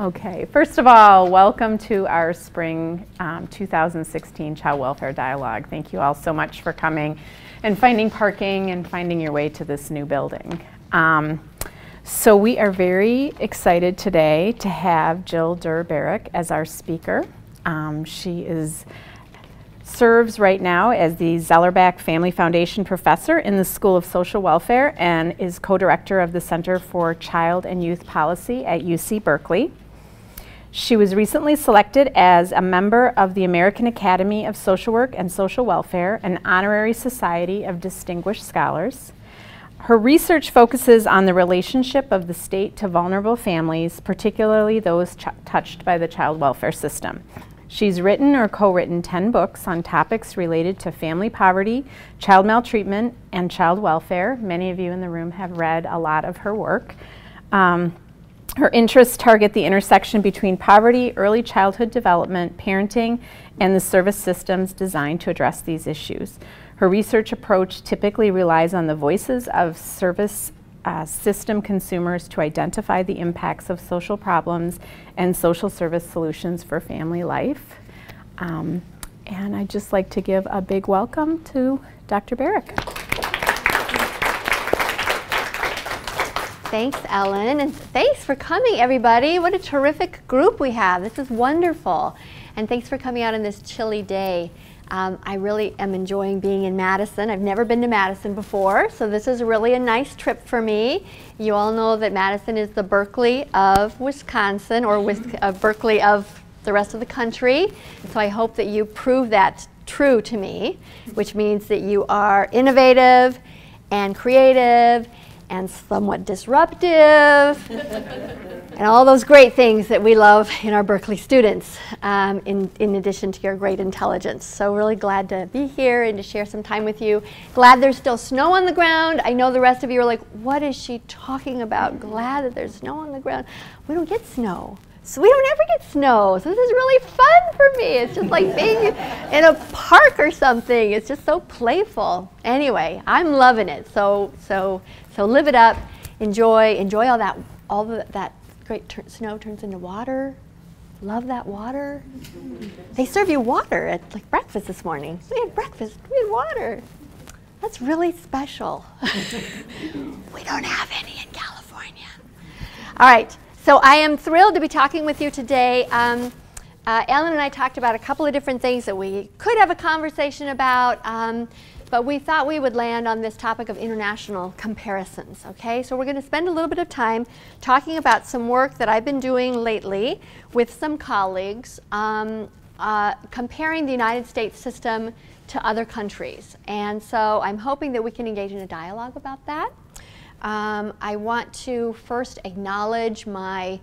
Okay, first of all, welcome to our spring um, 2016 Child Welfare Dialogue. Thank you all so much for coming and finding parking and finding your way to this new building. Um, so we are very excited today to have Jill Duerr as our speaker. Um, she is serves right now as the Zellerbach Family Foundation Professor in the School of Social Welfare and is co-director of the Center for Child and Youth Policy at UC Berkeley. She was recently selected as a member of the American Academy of Social Work and Social Welfare, an honorary society of distinguished scholars. Her research focuses on the relationship of the state to vulnerable families, particularly those touched by the child welfare system. She's written or co-written 10 books on topics related to family poverty, child maltreatment, and child welfare. Many of you in the room have read a lot of her work. Um, her interests target the intersection between poverty, early childhood development, parenting, and the service systems designed to address these issues. Her research approach typically relies on the voices of service uh, system consumers to identify the impacts of social problems and social service solutions for family life. Um, and I'd just like to give a big welcome to Dr. Berrick. Thanks, Ellen, and thanks for coming, everybody. What a terrific group we have. This is wonderful. And thanks for coming out on this chilly day. Um, I really am enjoying being in Madison. I've never been to Madison before, so this is really a nice trip for me. You all know that Madison is the Berkeley of Wisconsin, or uh, Berkeley of the rest of the country. So I hope that you prove that true to me, which means that you are innovative and creative and somewhat disruptive, and all those great things that we love in our Berkeley students, um, in, in addition to your great intelligence. So really glad to be here and to share some time with you. Glad there's still snow on the ground. I know the rest of you are like, what is she talking about? Glad that there's snow on the ground. We don't get snow. So we don't ever get snow. So this is really fun for me. It's just like being in a park or something. It's just so playful. Anyway, I'm loving it. So so so live it up. Enjoy enjoy all that all the, that great snow turns into water. Love that water. They serve you water at like breakfast this morning. We had breakfast. We had water. That's really special. we don't have any in California. All right. So I am thrilled to be talking with you today. Um, uh, Ellen and I talked about a couple of different things that we could have a conversation about, um, but we thought we would land on this topic of international comparisons, okay? So we're going to spend a little bit of time talking about some work that I've been doing lately with some colleagues, um, uh, comparing the United States system to other countries. And so I'm hoping that we can engage in a dialogue about that. Um, I want to first acknowledge my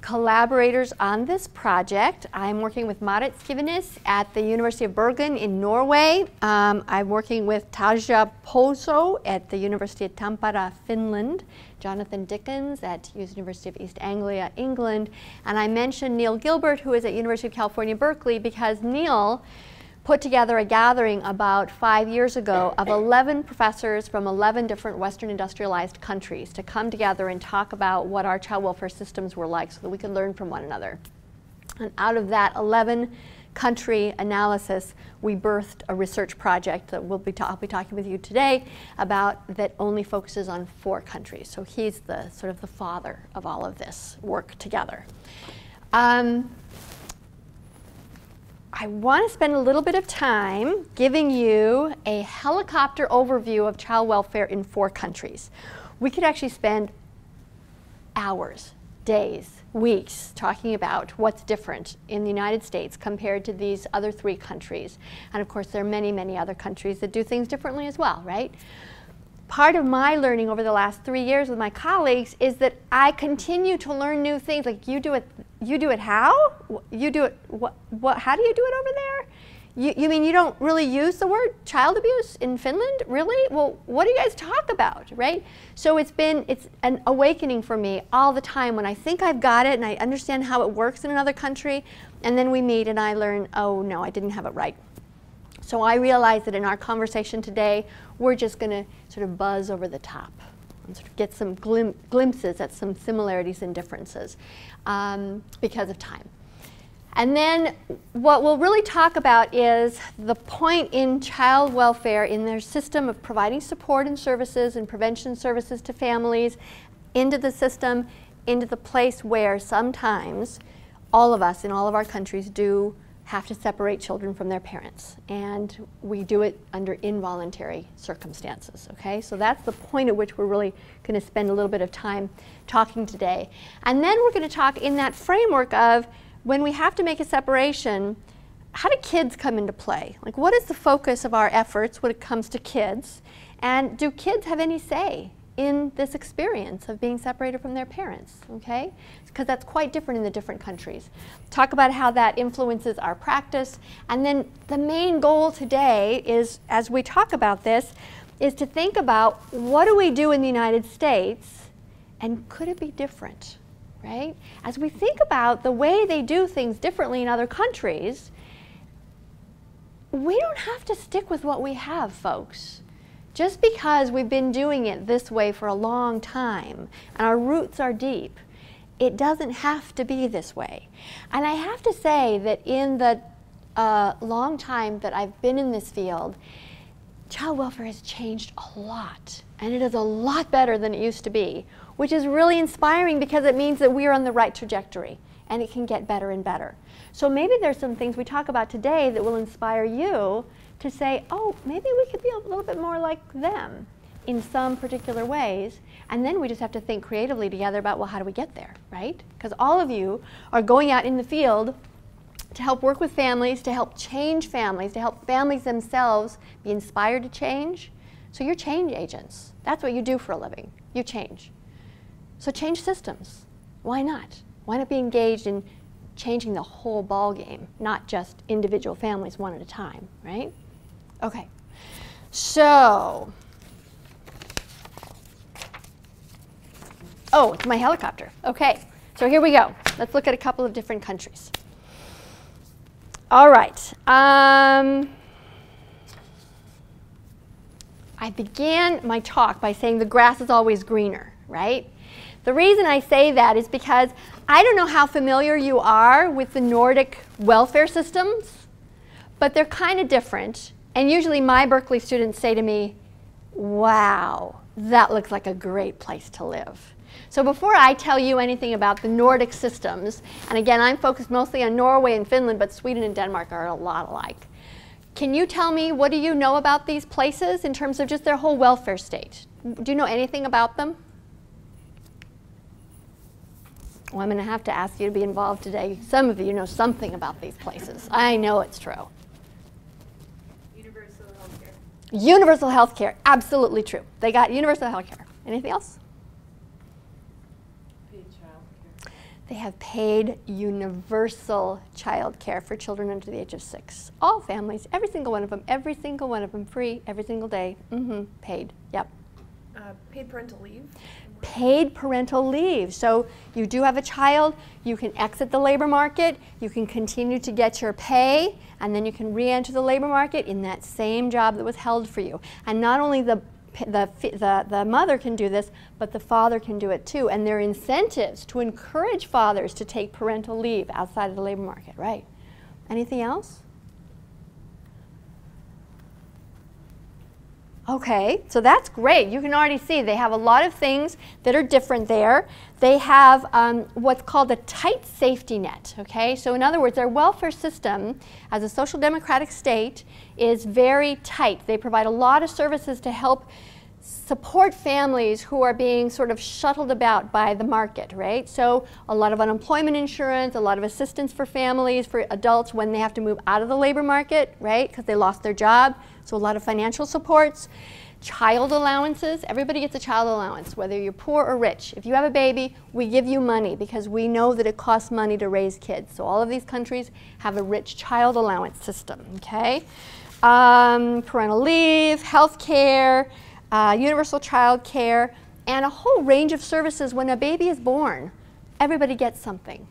collaborators on this project. I'm working with Marit Skivenes at the University of Bergen in Norway. Um, I'm working with Tarja Pösö at the University of Tampere, Finland. Jonathan Dickens at University of East Anglia, England. And I mentioned Neil Gilbert, who is at University of California, Berkeley, because Neil put together a gathering about five years ago of 11 professors from 11 different Western industrialized countries to come together and talk about what our child welfare systems were like so that we could learn from one another. And out of that 11 country analysis, we birthed a research project that we'll be I'll be talking with you today about that only focuses on four countries. So he's the sort of the father of all of this work together. Um, I want to spend a little bit of time giving you a helicopter overview of child welfare in four countries. We could actually spend hours, days, weeks talking about what's different in the United States compared to these other three countries. And of course, there are many, many other countries that do things differently as well, right? Part of my learning over the last three years with my colleagues is that I continue to learn new things. Like you do it, you do it how? You do it what? What? How do you do it over there? You, you mean you don't really use the word child abuse in Finland? Really? Well, what do you guys talk about, right? So it's been it's an awakening for me all the time when I think I've got it and I understand how it works in another country, and then we meet and I learn, oh no, I didn't have it right. So I realize that in our conversation today, we're just going to sort of buzz over the top. and sort of get some glim glimpses at some similarities and differences um, because of time. And then what we'll really talk about is the point in child welfare in their system of providing support and services and prevention services to families into the system, into the place where sometimes all of us in all of our countries do have to separate children from their parents. And we do it under involuntary circumstances, okay? So that's the point at which we're really going to spend a little bit of time talking today. And then we're going to talk in that framework of when we have to make a separation, how do kids come into play? Like, what is the focus of our efforts when it comes to kids? And do kids have any say in this experience of being separated from their parents, okay? Because that's quite different in the different countries. Talk about how that influences our practice. And then the main goal today is, as we talk about this, is to think about what do we do in the United States and could it be different, right? As we think about the way they do things differently in other countries, we don't have to stick with what we have, folks. Just because we've been doing it this way for a long time and our roots are deep, it doesn't have to be this way. And I have to say that in the uh, long time that I've been in this field, child welfare has changed a lot. And it is a lot better than it used to be, which is really inspiring because it means that we are on the right trajectory and it can get better and better. So maybe there's some things we talk about today that will inspire you to say, oh, maybe we could be a little bit more like them in some particular ways. And then we just have to think creatively together about, well, how do we get there, right? Because all of you are going out in the field to help work with families, to help change families, to help families themselves be inspired to change. So you're change agents. That's what you do for a living. You change. So change systems. Why not? Why not be engaged in changing the whole ball game, not just individual families one at a time, right? Okay, so, oh, it's my helicopter. Okay, so here we go. Let's look at a couple of different countries. All right. Um, I began my talk by saying the grass is always greener, right? The reason I say that is because I don't know how familiar you are with the Nordic welfare systems, but they're kind of different. And usually my Berkeley students say to me, wow, that looks like a great place to live. So before I tell you anything about the Nordic systems, and again, I'm focused mostly on Norway and Finland, but Sweden and Denmark are a lot alike. Can you tell me what do you know about these places in terms of just their whole welfare state? Do you know anything about them? Well, I'm going to have to ask you to be involved today. Some of you know something about these places. I know it's true. Universal health care, Universal health care. absolutely true. They got universal health care. Anything else? Paid childcare. They have paid universal child care for children under the age of six. All families, every single one of them, every single one of them, free every single day. Mm-hmm, paid. Yep. Uh, paid parental leave. Paid parental leave. So you do have a child, you can exit the labor market, you can continue to get your pay, and then you can re-enter the labor market in that same job that was held for you. And not only the the, the, the mother can do this, but the father can do it too. And there are incentives to encourage fathers to take parental leave outside of the labor market, right? Anything else? Okay, so that's great. You can already see they have a lot of things that are different there. They have um, what's called a tight safety net, okay? So in other words, their welfare system as a social democratic state is very tight. They provide a lot of services to help support families who are being sort of shuttled about by the market, right? So a lot of unemployment insurance, a lot of assistance for families, for adults when they have to move out of the labor market, right? Because they lost their job. So a lot of financial supports. Child allowances, everybody gets a child allowance, whether you're poor or rich. If you have a baby, we give you money because we know that it costs money to raise kids. So all of these countries have a rich child allowance system, okay? Um, parental leave, health care, uh, universal child care, and a whole range of services when a baby is born. Everybody gets something.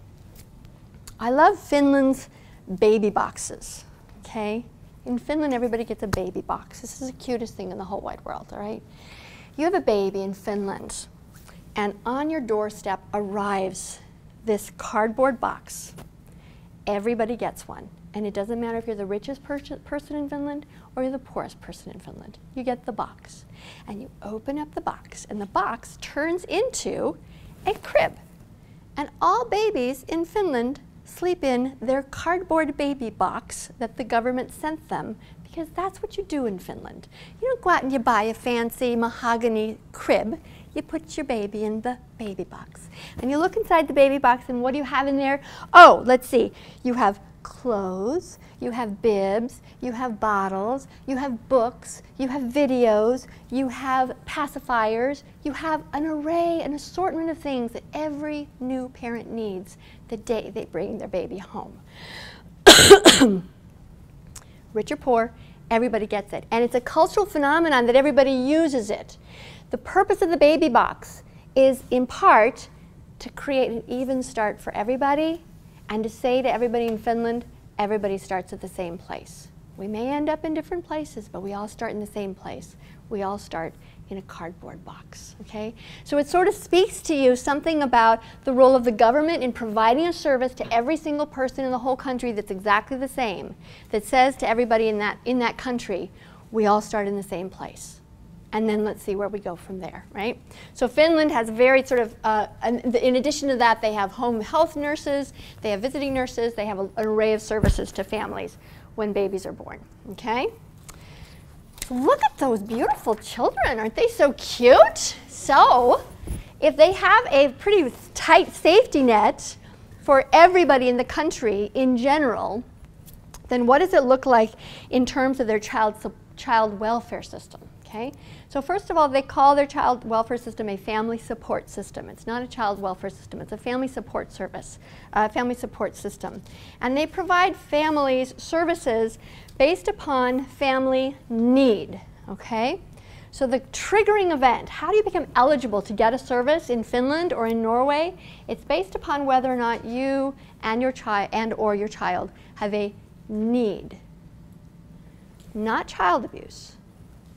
I love Finland's baby boxes, okay? In Finland, everybody gets a baby box. This is the cutest thing in the whole wide world, all right? you have a baby in Finland, and on your doorstep arrives this cardboard box. Everybody gets one. And it doesn't matter if you're the richest per person in Finland or you're the poorest person in Finland. You get the box. And you open up the box, and the box turns into a crib. And all babies in Finland sleep in their cardboard baby box that the government sent them because that's what you do in Finland. You don't go out and you buy a fancy mahogany crib. You put your baby in the baby box. And you look inside the baby box and what do you have in there? Oh, let's see. You have clothes, you have bibs, you have bottles, you have books, you have videos, you have pacifiers, you have an array, an assortment of things that every new parent needs the day they bring their baby home. Rich or poor, everybody gets it. And it's a cultural phenomenon that everybody uses it. The purpose of the baby box is in part to create an even start for everybody and to say to everybody in Finland, everybody starts at the same place. We may end up in different places, but we all start in the same place. We all start in a cardboard box, okay? So it sort of speaks to you something about the role of the government in providing a service to every single person in the whole country that's exactly the same, that says to everybody in that, in that country, we all start in the same place and then let's see where we go from there, right? So Finland has very sort of, uh, in addition to that, they have home health nurses, they have visiting nurses, they have a, an array of services to families when babies are born, okay? Look at those beautiful children, aren't they so cute? So, if they have a pretty tight safety net for everybody in the country in general, then what does it look like in terms of their child, child welfare system? Okay? So first of all, they call their child welfare system a family support system. It's not a child welfare system, it's a family support service, uh, family support system. And they provide families services based upon family need, okay? So the triggering event, how do you become eligible to get a service in Finland or in Norway? It's based upon whether or not you and your child and or your child have a need. Not child abuse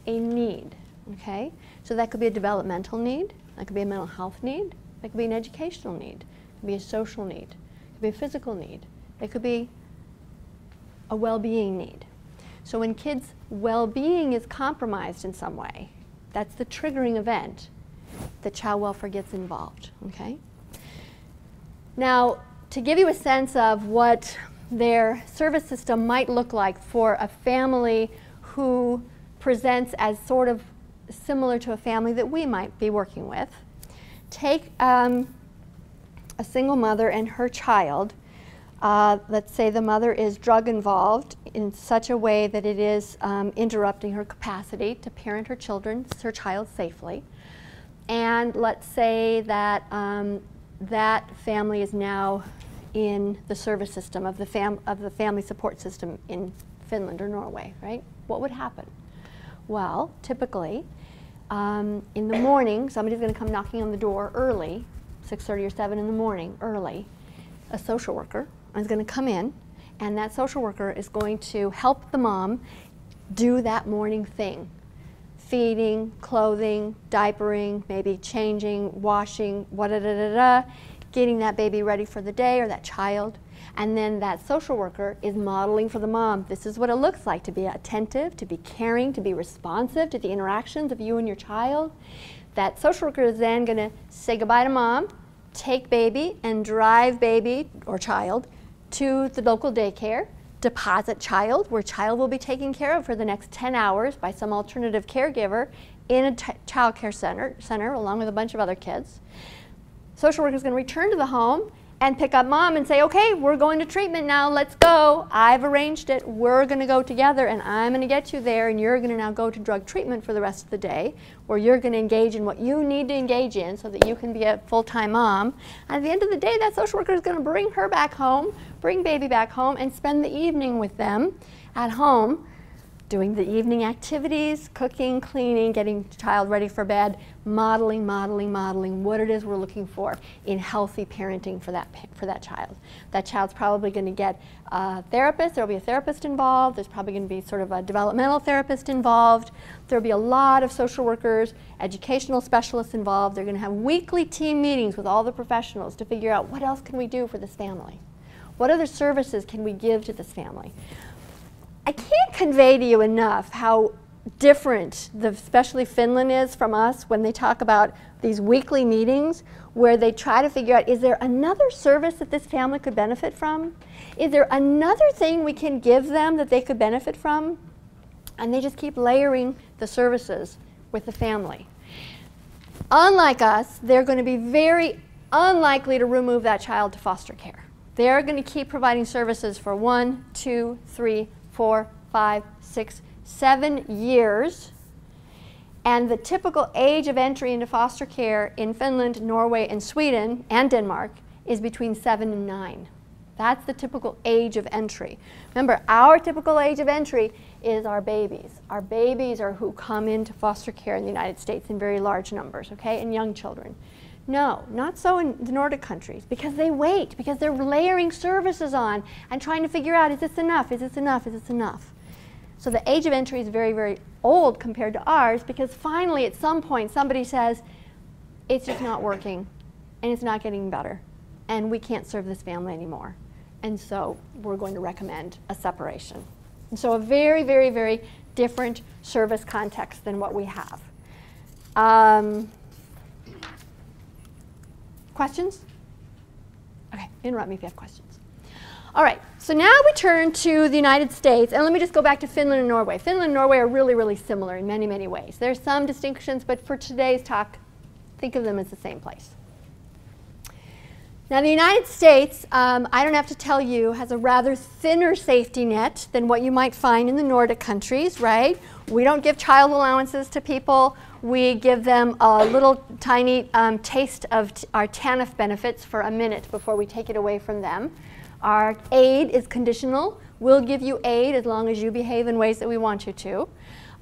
a need, okay? So that could be a developmental need, that could be a mental health need, that could be an educational need, it could be a social need, it could be a physical need, it could be a well-being need. So when kids' well-being is compromised in some way, that's the triggering event that child welfare gets involved, okay? Now, to give you a sense of what their service system might look like for a family who presents as sort of similar to a family that we might be working with. Take um, a single mother and her child. Uh, let's say the mother is drug involved in such a way that it is um, interrupting her capacity to parent her children, her child safely. And let's say that um, that family is now in the service system of the, fam of the family support system in Finland or Norway, right? What would happen? Well, typically, um, in the morning, somebody's going to come knocking on the door early, 6.30 or 7 in the morning, early. A social worker is going to come in, and that social worker is going to help the mom do that morning thing. Feeding, clothing, diapering, maybe changing, washing, da da da da, getting that baby ready for the day or that child. And then that social worker is modeling for the mom. This is what it looks like to be attentive, to be caring, to be responsive to the interactions of you and your child. That social worker is then going to say goodbye to mom, take baby, and drive baby or child to the local daycare, deposit child, where child will be taken care of for the next 10 hours by some alternative caregiver in a child care center, center along with a bunch of other kids. Social worker is going to return to the home and pick up mom and say, okay, we're going to treatment now, let's go. I've arranged it, we're gonna go together and I'm gonna get you there and you're gonna now go to drug treatment for the rest of the day where you're gonna engage in what you need to engage in so that you can be a full-time mom. And at the end of the day, that social worker is gonna bring her back home, bring baby back home and spend the evening with them at home doing the evening activities, cooking, cleaning, getting child ready for bed, modeling, modeling, modeling what it is we're looking for in healthy parenting for that, for that child. That child's probably going to get a therapist, there'll be a therapist involved, there's probably going to be sort of a developmental therapist involved, there'll be a lot of social workers, educational specialists involved. They're going to have weekly team meetings with all the professionals to figure out what else can we do for this family? What other services can we give to this family? I can't convey to you enough how different, the, especially Finland is from us when they talk about these weekly meetings where they try to figure out is there another service that this family could benefit from? Is there another thing we can give them that they could benefit from? And they just keep layering the services with the family. Unlike us, they're going to be very unlikely to remove that child to foster care. They're going to keep providing services for one, two, three, four, five, six, seven years. And the typical age of entry into foster care in Finland, Norway, and Sweden, and Denmark, is between seven and nine. That's the typical age of entry. Remember, our typical age of entry is our babies. Our babies are who come into foster care in the United States in very large numbers, okay, and young children. No, not so in the Nordic countries because they wait, because they're layering services on and trying to figure out is this enough, is this enough, is this enough. So the age of entry is very, very old compared to ours because finally at some point somebody says, it's just not working and it's not getting better and we can't serve this family anymore. And so we're going to recommend a separation. And so a very, very, very different service context than what we have. Um, Questions? Okay, interrupt me if you have questions. All right, so now we turn to the United States, and let me just go back to Finland and Norway. Finland and Norway are really, really similar in many, many ways. There's some distinctions, but for today's talk, think of them as the same place. Now, the United States, um, I don't have to tell you, has a rather thinner safety net than what you might find in the Nordic countries, right? We don't give child allowances to people. We give them a little tiny um, taste of our TANF benefits for a minute before we take it away from them. Our aid is conditional. We'll give you aid as long as you behave in ways that we want you to.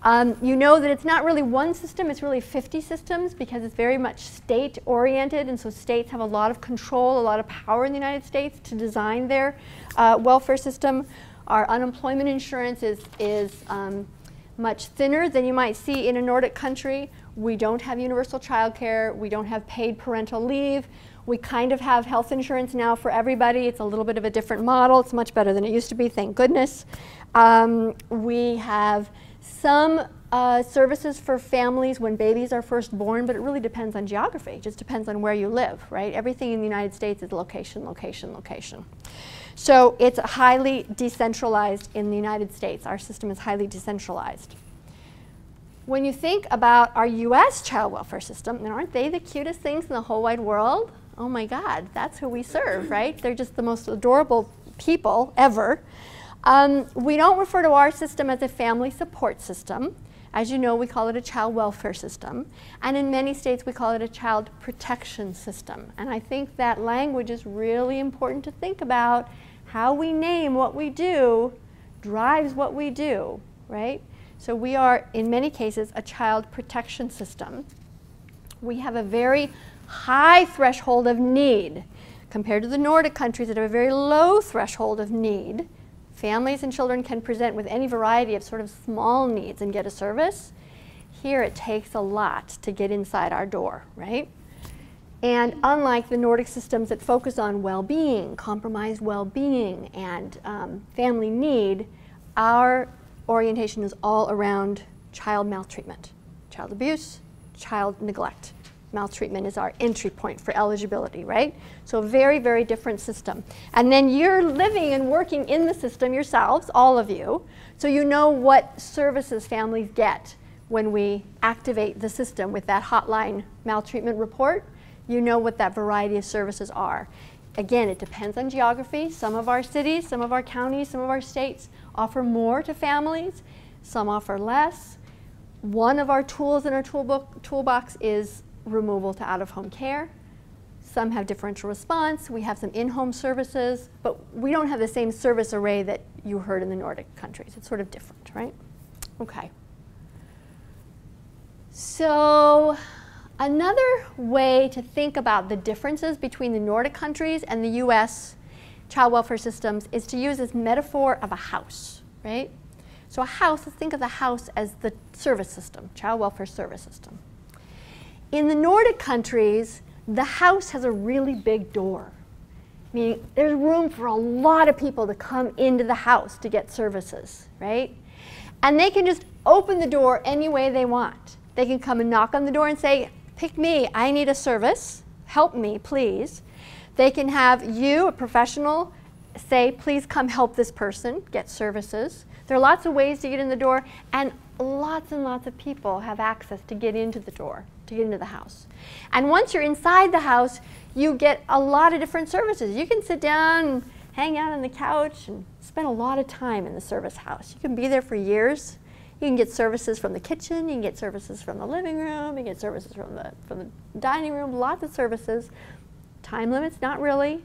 Um, you know that it's not really one system, it's really 50 systems because it's very much state oriented and so states have a lot of control, a lot of power in the United States to design their uh, welfare system. Our unemployment insurance is, is um, much thinner than you might see in a Nordic country. We don't have universal child care, we don't have paid parental leave. We kind of have health insurance now for everybody. It's a little bit of a different model. It's much better than it used to be, thank goodness. Um, we have some uh, services for families when babies are first born, but it really depends on geography. It just depends on where you live, right? Everything in the United States is location, location, location. So it's highly decentralized in the United States. Our system is highly decentralized. When you think about our US child welfare system, and aren't they the cutest things in the whole wide world? Oh my God, that's who we serve, right? They're just the most adorable people ever. Um, we don't refer to our system as a family support system. As you know, we call it a child welfare system. And in many states, we call it a child protection system. And I think that language is really important to think about. How we name what we do drives what we do, right? So we are, in many cases, a child protection system. We have a very high threshold of need compared to the Nordic countries that have a very low threshold of need. Families and children can present with any variety of sort of small needs and get a service. Here it takes a lot to get inside our door, right? And unlike the Nordic systems that focus on well-being, compromised well-being, and um, family need, our orientation is all around child maltreatment, child abuse, child neglect maltreatment is our entry point for eligibility, right? So a very, very different system. And then you're living and working in the system yourselves, all of you, so you know what services families get when we activate the system with that hotline maltreatment report. You know what that variety of services are. Again, it depends on geography. Some of our cities, some of our counties, some of our states offer more to families. Some offer less. One of our tools in our toolbox is removal to out-of-home care. Some have differential response. We have some in-home services, but we don't have the same service array that you heard in the Nordic countries. It's sort of different, right? Okay. So, another way to think about the differences between the Nordic countries and the US child welfare systems is to use this metaphor of a house, right? So, a house, let's think of the house as the service system, child welfare service system. In the Nordic countries, the house has a really big door, meaning there's room for a lot of people to come into the house to get services, right? And they can just open the door any way they want. They can come and knock on the door and say, Pick me, I need a service, help me, please. They can have you, a professional, say, Please come help this person get services. There are lots of ways to get in the door, and lots and lots of people have access to get into the door, to get into the house. And once you're inside the house, you get a lot of different services. You can sit down and hang out on the couch and spend a lot of time in the service house. You can be there for years. You can get services from the kitchen, you can get services from the living room, you can get services from the, from the dining room, lots of services. Time limits, not really.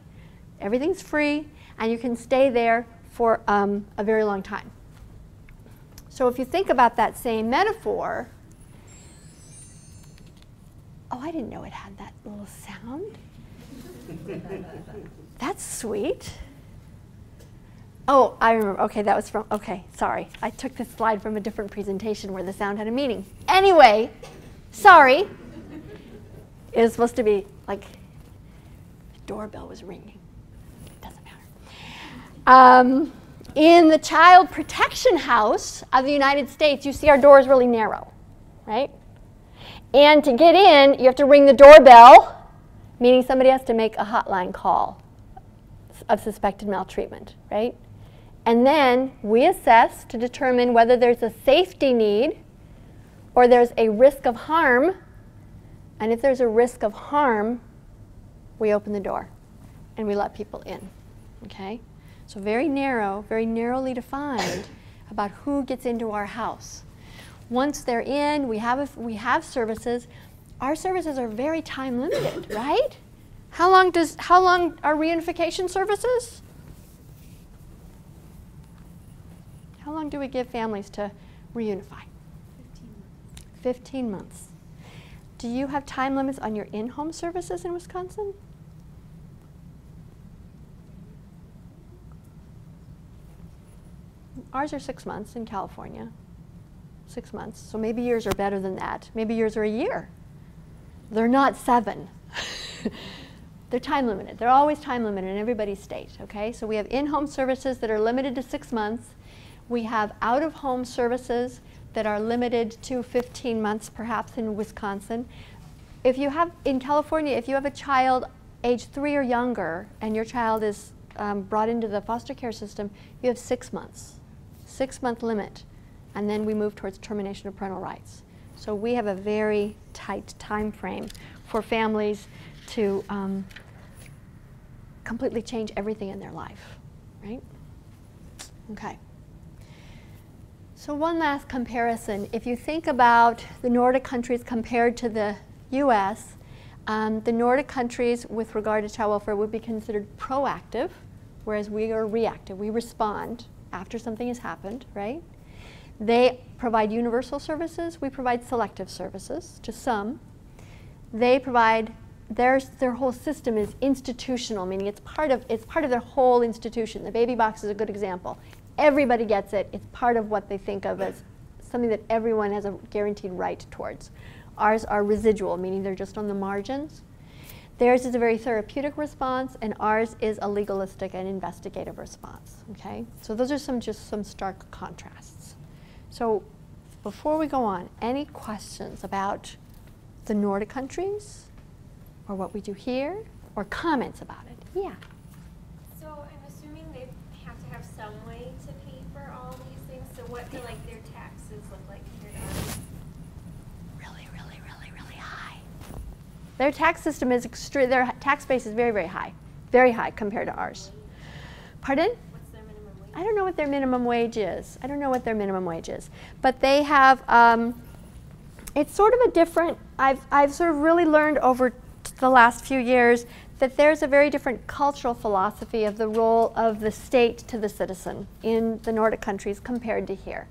Everything's free, and you can stay there for um, a very long time. So if you think about that same metaphor, oh, I didn't know it had that little sound. That's sweet. Oh, I remember. Okay, that was from, okay, sorry. I took this slide from a different presentation where the sound had a meaning. Anyway, sorry. It was supposed to be like, the doorbell was ringing. It doesn't matter. Um, in the Child Protection House of the United States, you see our door is really narrow, right? And to get in, you have to ring the doorbell, meaning somebody has to make a hotline call of suspected maltreatment, right? And then we assess to determine whether there's a safety need or there's a risk of harm. And if there's a risk of harm, we open the door and we let people in. Okay? So, very narrow, very narrowly defined about who gets into our house. Once they're in, we have, we have services. Our services are very time limited, right? How long, does, how long are reunification services? How long do we give families to reunify? 15 months. 15 months. Do you have time limits on your in home services in Wisconsin? Ours are six months in California. Six months. So maybe yours are better than that. Maybe yours are a year. They're not seven. They're time limited. They're always time limited in everybody's state, okay? So we have in home services that are limited to six months we have out of home services that are limited to 15 months, perhaps in Wisconsin. If you have, in California, if you have a child age three or younger and your child is um, brought into the foster care system, you have six months, six month limit. And then we move towards termination of parental rights. So we have a very tight time frame for families to um, completely change everything in their life, right? Okay. So one last comparison. If you think about the Nordic countries compared to the US, um, the Nordic countries with regard to child welfare would be considered proactive, whereas we are reactive. We respond after something has happened, right? They provide universal services. We provide selective services to some. They provide their, their whole system is institutional, meaning it's part of it's part of their whole institution. The baby box is a good example. Everybody gets it. It's part of what they think of as something that everyone has a guaranteed right towards. Ours are residual, meaning they're just on the margins. Theirs is a very therapeutic response, and ours is a legalistic and investigative response. Okay, so those are some just some stark contrasts. So, before we go on, any questions about the Nordic countries, or what we do here, or comments about it? Yeah. So I'm assuming they have to have some way to pay for all these things. So what do like their taxes look like here Really, really, really, really high. Their tax system is extreme. Their tax base is very, very high, very high compared to ours. Pardon? What's their minimum wage? I don't know what their minimum wage is. I don't know what their minimum wage is, but they have. Um, it's sort of a different. I've I've sort of really learned over the last few years that there's a very different cultural philosophy of the role of the state to the citizen in the Nordic countries compared to here.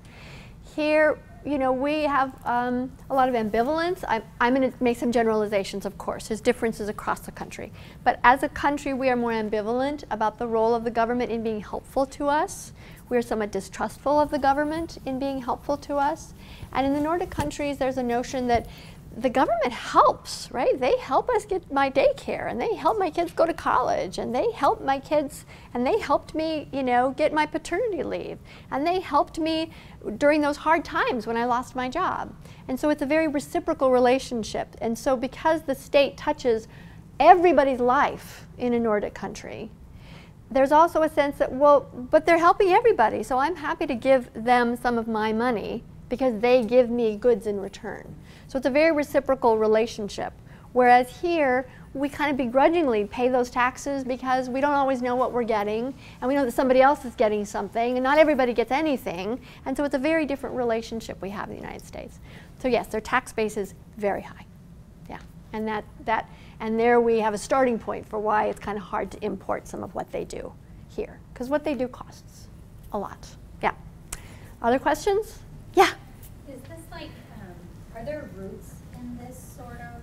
here, you know, we have um, a lot of ambivalence. I'm, I'm going to make some generalizations, of course. There's differences across the country. But as a country, we are more ambivalent about the role of the government in being helpful to us. We are somewhat distrustful of the government in being helpful to us. And in the Nordic countries, there's a notion that the government helps, right? They help us get my daycare and they help my kids go to college and they help my kids and they helped me, you know, get my paternity leave and they helped me during those hard times when I lost my job. And so it's a very reciprocal relationship. And so because the state touches everybody's life in a Nordic country, there's also a sense that, well, but they're helping everybody, so I'm happy to give them some of my money because they give me goods in return. So it's a very reciprocal relationship. Whereas here, we kind of begrudgingly pay those taxes because we don't always know what we're getting, and we know that somebody else is getting something, and not everybody gets anything. And so it's a very different relationship we have in the United States. So yes, their tax base is very high. Yeah, and that that and there we have a starting point for why it's kind of hard to import some of what they do here, because what they do costs a lot. Yeah. Other questions? Yeah. Is this like, um, are there roots in this sort of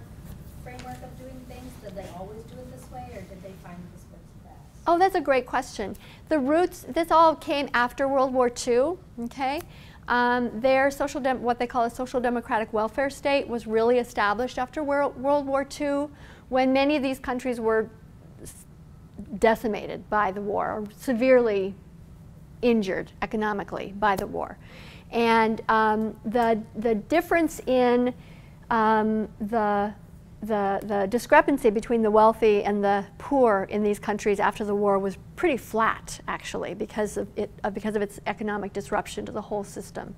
framework of doing things? Did they always do it this way, or did they find this works best? Oh, that's a great question. The roots, this all came after World War II, okay? Um, their social, what they call a social democratic welfare state was really established after World, World War II when many of these countries were decimated by the war, or severely injured economically by the war. And um, the, the difference in um, the, the, the discrepancy between the wealthy and the poor in these countries after the war was pretty flat, actually, because of, it, uh, because of its economic disruption to the whole system.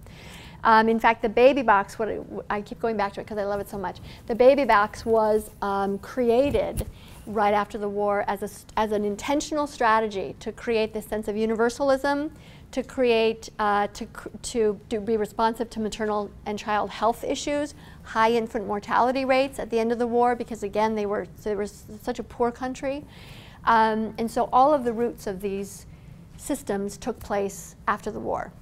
Um, in fact, the baby box, what it, I keep going back to it because I love it so much. The baby box was um, created right after the war as, a, as an intentional strategy to create this sense of universalism, to create, uh, to, to, to be responsive to maternal and child health issues, high infant mortality rates at the end of the war because again they were, they were such a poor country. Um, and so all of the roots of these systems took place after the war.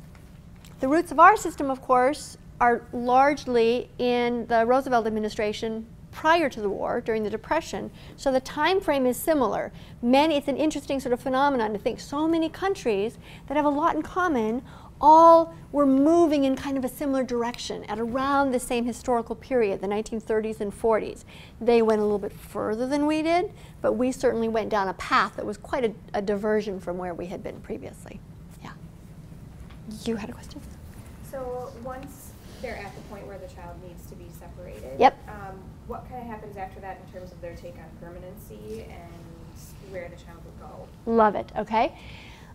The roots of our system, of course, are largely in the Roosevelt administration prior to the war, during the Depression. So the time frame is similar. Many, it's an interesting sort of phenomenon to think so many countries that have a lot in common all were moving in kind of a similar direction at around the same historical period, the 1930s and 40s. They went a little bit further than we did, but we certainly went down a path that was quite a, a diversion from where we had been previously. Yeah. You had a question? So once they're at the point where the child needs to be separated, Yep. um, what kind of happens after that in terms of their take on permanency and where the child will go? Love it, okay?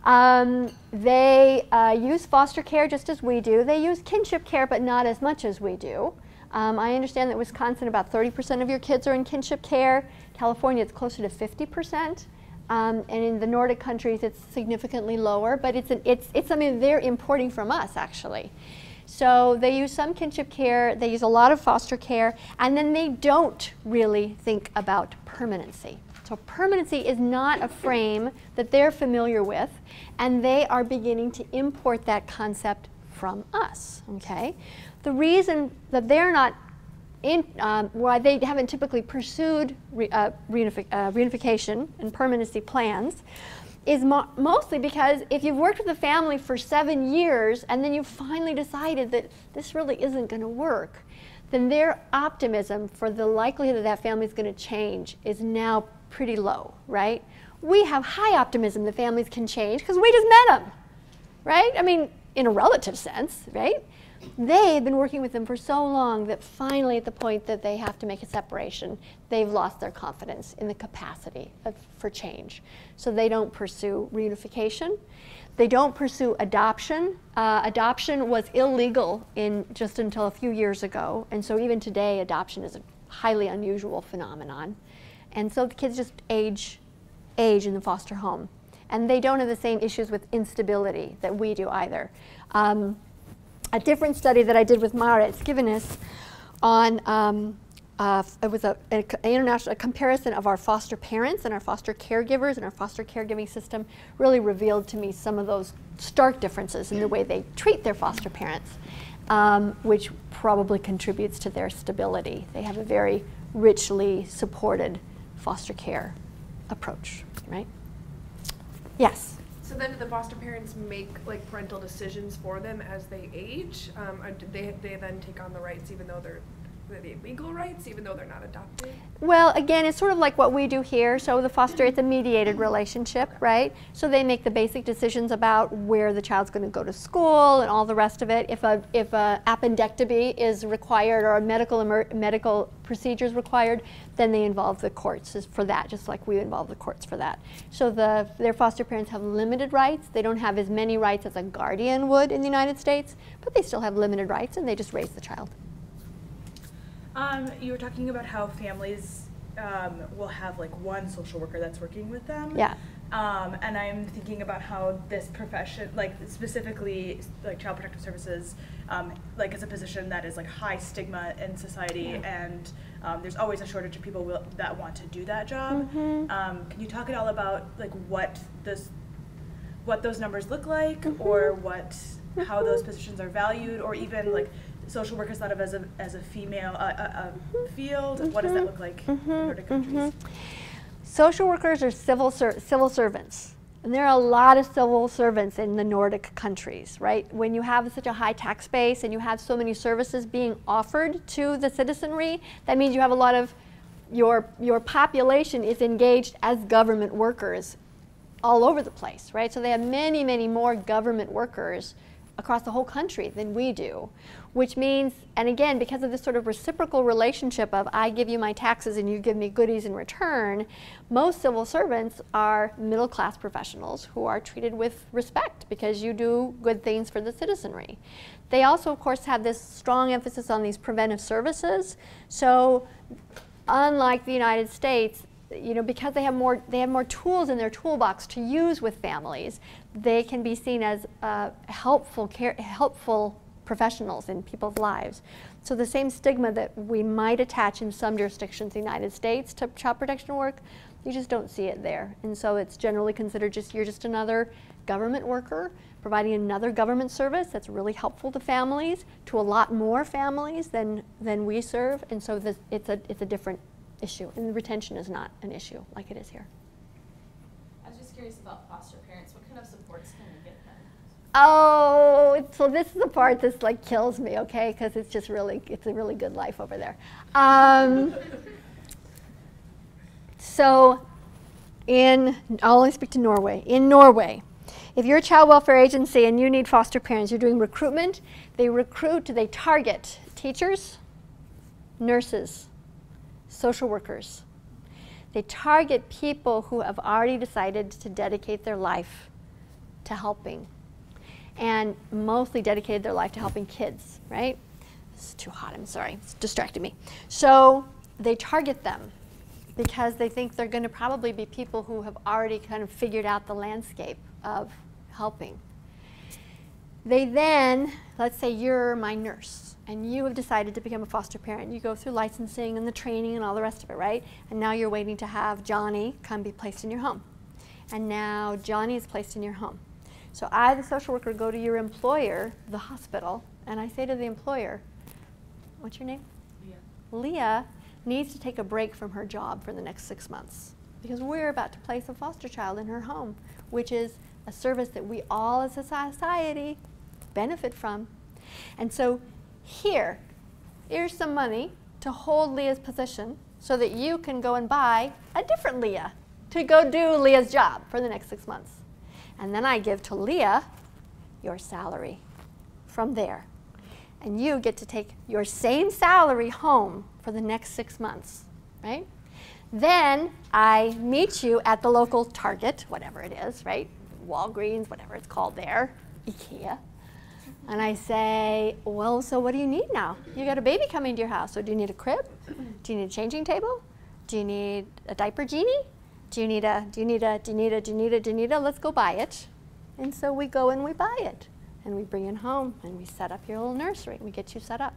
Um, they uh, use foster care just as we do. They use kinship care, but not as much as we do. Um, I understand that Wisconsin, about 30% of your kids are in kinship care. California, it's closer to 50%. Um, and in the Nordic countries, it's significantly lower, but it's, an, it's, it's something they're importing from us, actually. So they use some kinship care, they use a lot of foster care, and then they don't really think about permanency. So permanency is not a frame that they're familiar with, and they are beginning to import that concept from us, okay? The reason that they're not in, um, why they haven't typically pursued re, uh, uh, reunification and permanency plans is mo mostly because if you've worked with a family for seven years and then you finally decided that this really isn't going to work, then their optimism for the likelihood that that family is going to change is now pretty low, right? We have high optimism that families can change because we just met them, right? I mean, in a relative sense, right? They have been working with them for so long that finally, at the point that they have to make a separation, they've lost their confidence in the capacity of, for change. So they don't pursue reunification. They don't pursue adoption. Uh, adoption was illegal in just until a few years ago, and so even today, adoption is a highly unusual phenomenon. And so the kids just age, age in the foster home, and they don't have the same issues with instability that we do either. Um, a different study that I did with Marit Skivenes on um, uh, it was a, a, a, international a comparison of our foster parents and our foster caregivers and our foster caregiving system really revealed to me some of those stark differences in the way they treat their foster parents. um, which probably contributes to their stability. They have a very richly supported foster care approach, right? Yes. So then, do the foster parents make like parental decisions for them as they age? Um, or do they they then take on the rights even though they're the legal rights, even though they're not adopted? Well, again, it's sort of like what we do here. So the foster, it's a mediated relationship, right? So they make the basic decisions about where the child's going to go to school and all the rest of it. If a if a appendectomy is required or a medical emer- medical procedure is required, then they involve the courts for that, just like we involve the courts for that. So the their foster parents have limited rights. They don't have as many rights as a guardian would in the United States, but they still have limited rights, and they just raise the child. Um, you were talking about how families um, will have like one social worker that's working with them. Yeah. Um, and I'm thinking about how this profession, like specifically like child protective services, um, like is a position that is like high stigma in society, Yeah. and um, there's always a shortage of people will, that want to do that job. Mhm. Um, can you talk at all about like what this, what those numbers look like, Mhm. or what, how those positions are valued, or even like social work is thought of as a as a female uh, a, a field. What does that look like in Mhm, Nordic countries? Social workers are civil ser- civil servants, and there are a lot of civil servants in the Nordic countries, right? When you have such a high tax base and you have so many services being offered to the citizenry, that means you have a lot of your your population is engaged as government workers all over the place, right? So they have many, many more government workers across the whole country than we do, which means, and again, because of this sort of reciprocal relationship of I give you my taxes and you give me goodies in return, most civil servants are middle class professionals who are treated with respect because you do good things for the citizenry. They also, of course, have this strong emphasis on these preventive services. So, unlike the United States, you know, because they have more, they have more tools in their toolbox to use with families, they can be seen as uh, helpful, care, helpful professionals in people's lives. So the same stigma that we might attach in some jurisdictions in the United States to child protection work, you just don't see it there. And so it's generally considered just, you're just another government worker providing another government service that's really helpful to families, to a lot more families than, than we serve. And so this, it's, a, it's a different issue. And retention is not an issue like it is here. I was just curious about foster parents. What kind of supports can you get them? Oh, so this is the part that's like kills me, okay? Because it's just really, it's a really good life over there. Um, so, in, I'll only speak to Norway. In Norway, if you're a child welfare agency and you need foster parents, you're doing recruitment. They recruit, they target teachers, nurses, social workers. They target people who have already decided to dedicate their life to helping and mostly dedicated their life to helping kids, right? It's too hot, I'm sorry, it's distracting me. So they target them because they think they're going to probably be people who have already kind of figured out the landscape of helping. They then, let's say you're my nurse and you have decided to become a foster parent. You go through licensing and the training and all the rest of it, right? And now you're waiting to have Johnny come be placed in your home. And now Johnny is placed in your home. So I, the social worker, go to your employer, the hospital, and I say to the employer, what's your name? Leah. Leah needs to take a break from her job for the next six months because we're about to place a foster child in her home, which is a service that we all as a society benefit from. And so here, here's some money to hold Leah's position so that you can go and buy a different Leah to go do Leah's job for the next six months. And then I give to Leah your salary from there. And you get to take your same salary home for the next six months, right? Then I meet you at the local Target, whatever it is, right? Walgreens, whatever it's called there, IKEA. And I say, well, so what do you need now? You got a baby coming to your house. So do you need a crib? Do you need a changing table? Do you need a diaper genie? Do you need a, do you need a, do you need a, do you need a, do you need a? Let's go buy it. And so we go and we buy it. And we bring it home and we set up your little nursery. We get you set up.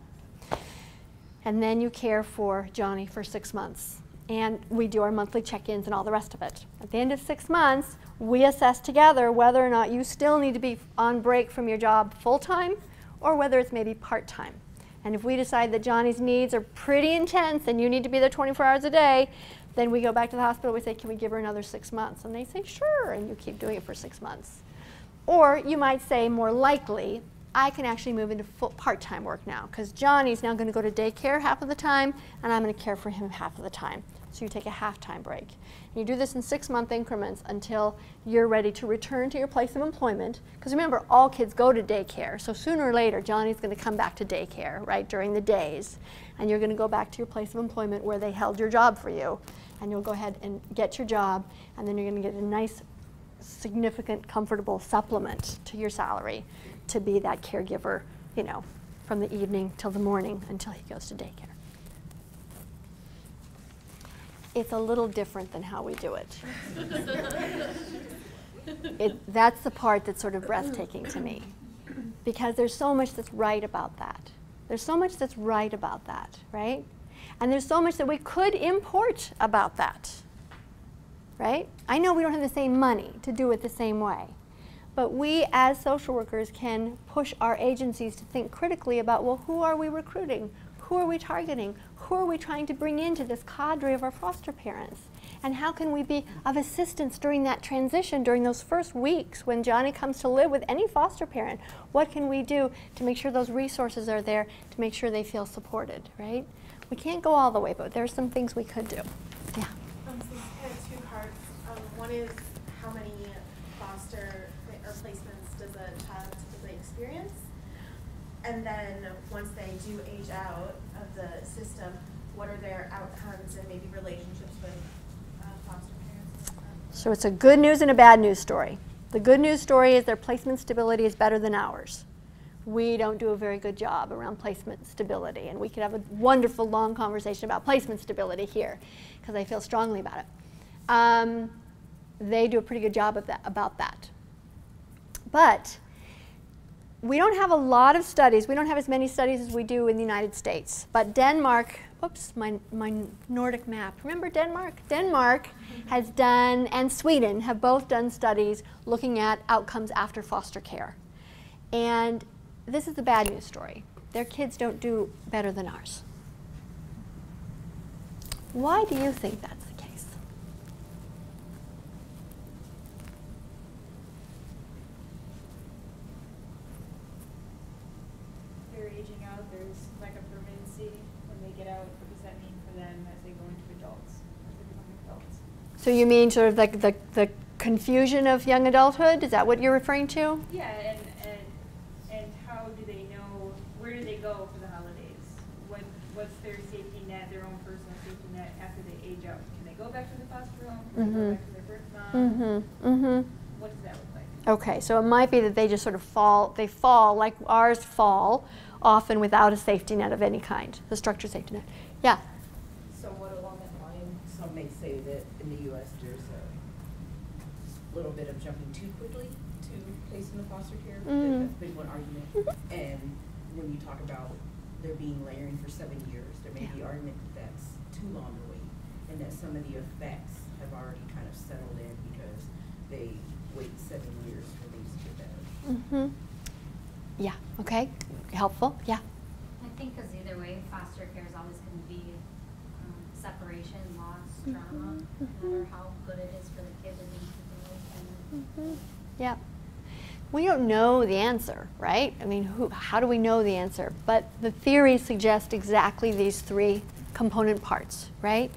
And then you care for Johnny for six months. And we do our monthly check-ins and all the rest of it. At the end of six months, we assess together whether or not you still need to be on break from your job full-time or whether it's maybe part-time. And if we decide that Johnny's needs are pretty intense and you need to be there 24 hours a day, then we go back to the hospital, we say, can we give her another six months? And they say, sure, and you keep doing it for six months. Or you might say, more likely, I can actually move into full part-time work now because Johnny's now going to go to daycare half of the time and I'm going to care for him half of the time. So you take a half-time break. You do this in six-month increments until you're ready to return to your place of employment. Because remember, all kids go to daycare. So sooner or later, Johnny's going to come back to daycare, right, during the days. And you're going to go back to your place of employment where they held your job for you. And you'll go ahead and get your job, and then you're going to get a nice, significant, comfortable supplement to your salary to be that caregiver, you know, from the evening till the morning until he goes to daycare. It's a little different than how we do it. it that's the part that's sort of breathtaking to me because there's so much that's right about that. There's so much that's right about that, right? And there's so much that we could import about that, right? I know we don't have the same money to do it the same way. But we as social workers can push our agencies to think critically about, well, who are we recruiting? Who are we targeting? Who are we trying to bring into this cadre of our foster parents? And how can we be of assistance during that transition, during those first weeks when Johnny comes to live with any foster parent? What can we do to make sure those resources are there to make sure they feel supported, right? We can't go all the way, but there are some things we could do. Yeah. Um, so kind of two parts. Um, one is how many foster or placements does a child typically experience? And then once they do age out of the system, what are their outcomes and maybe relationships with uh, foster parents? So it's a good news and a bad news story. The good news story is their placement stability is better than ours. We don't do a very good job around placement stability, and we could have a wonderful long conversation about placement stability here because I feel strongly about it. Um, they do a pretty good job of that, about that. But we don't have a lot of studies. We don't have as many studies as we do in the United States. But Denmark, oops, my, my Nordic map. Remember Denmark? Denmark has done, and Sweden have both done studies looking at outcomes after foster care. And this is the bad news story. Their kids don't do better than ours. Why do you think that's So you mean sort of like the, the confusion of young adulthood? Is that what you're referring to? Yeah, and, and, and how do they know, where do they go for the holidays? What, what's their safety net, their own personal safety net after they age out? Can they go back to the foster home? Can mm -hmm. they go mm-hmm. back to their birth mom? Mm-hmm. Mm-hmm. What does that look like? Okay, so it might be that they just sort of fall, they fall like ours fall, often without a safety net of any kind, the structured safety net. Yeah? So what along that line, some may say that in the U.S. there's a little bit of jumping too quickly to place in the foster care. Mm-hmm. That's been one argument. Mm-hmm. And when you talk about there being layering for seven years, there may yeah. be argument that that's too long to wait, and that some of the effects have already kind of settled in because they wait seven years for things to get better. Mm-hmm. Yeah. Okay. Helpful. Yeah. I think because either way, foster care is always going to be um, separation, loss, trauma, no matter how good it is for the kid to be mm -hmm. Yeah. We don't know the answer, right? I mean, who, how do we know the answer? But the theory suggests exactly these three component parts, right?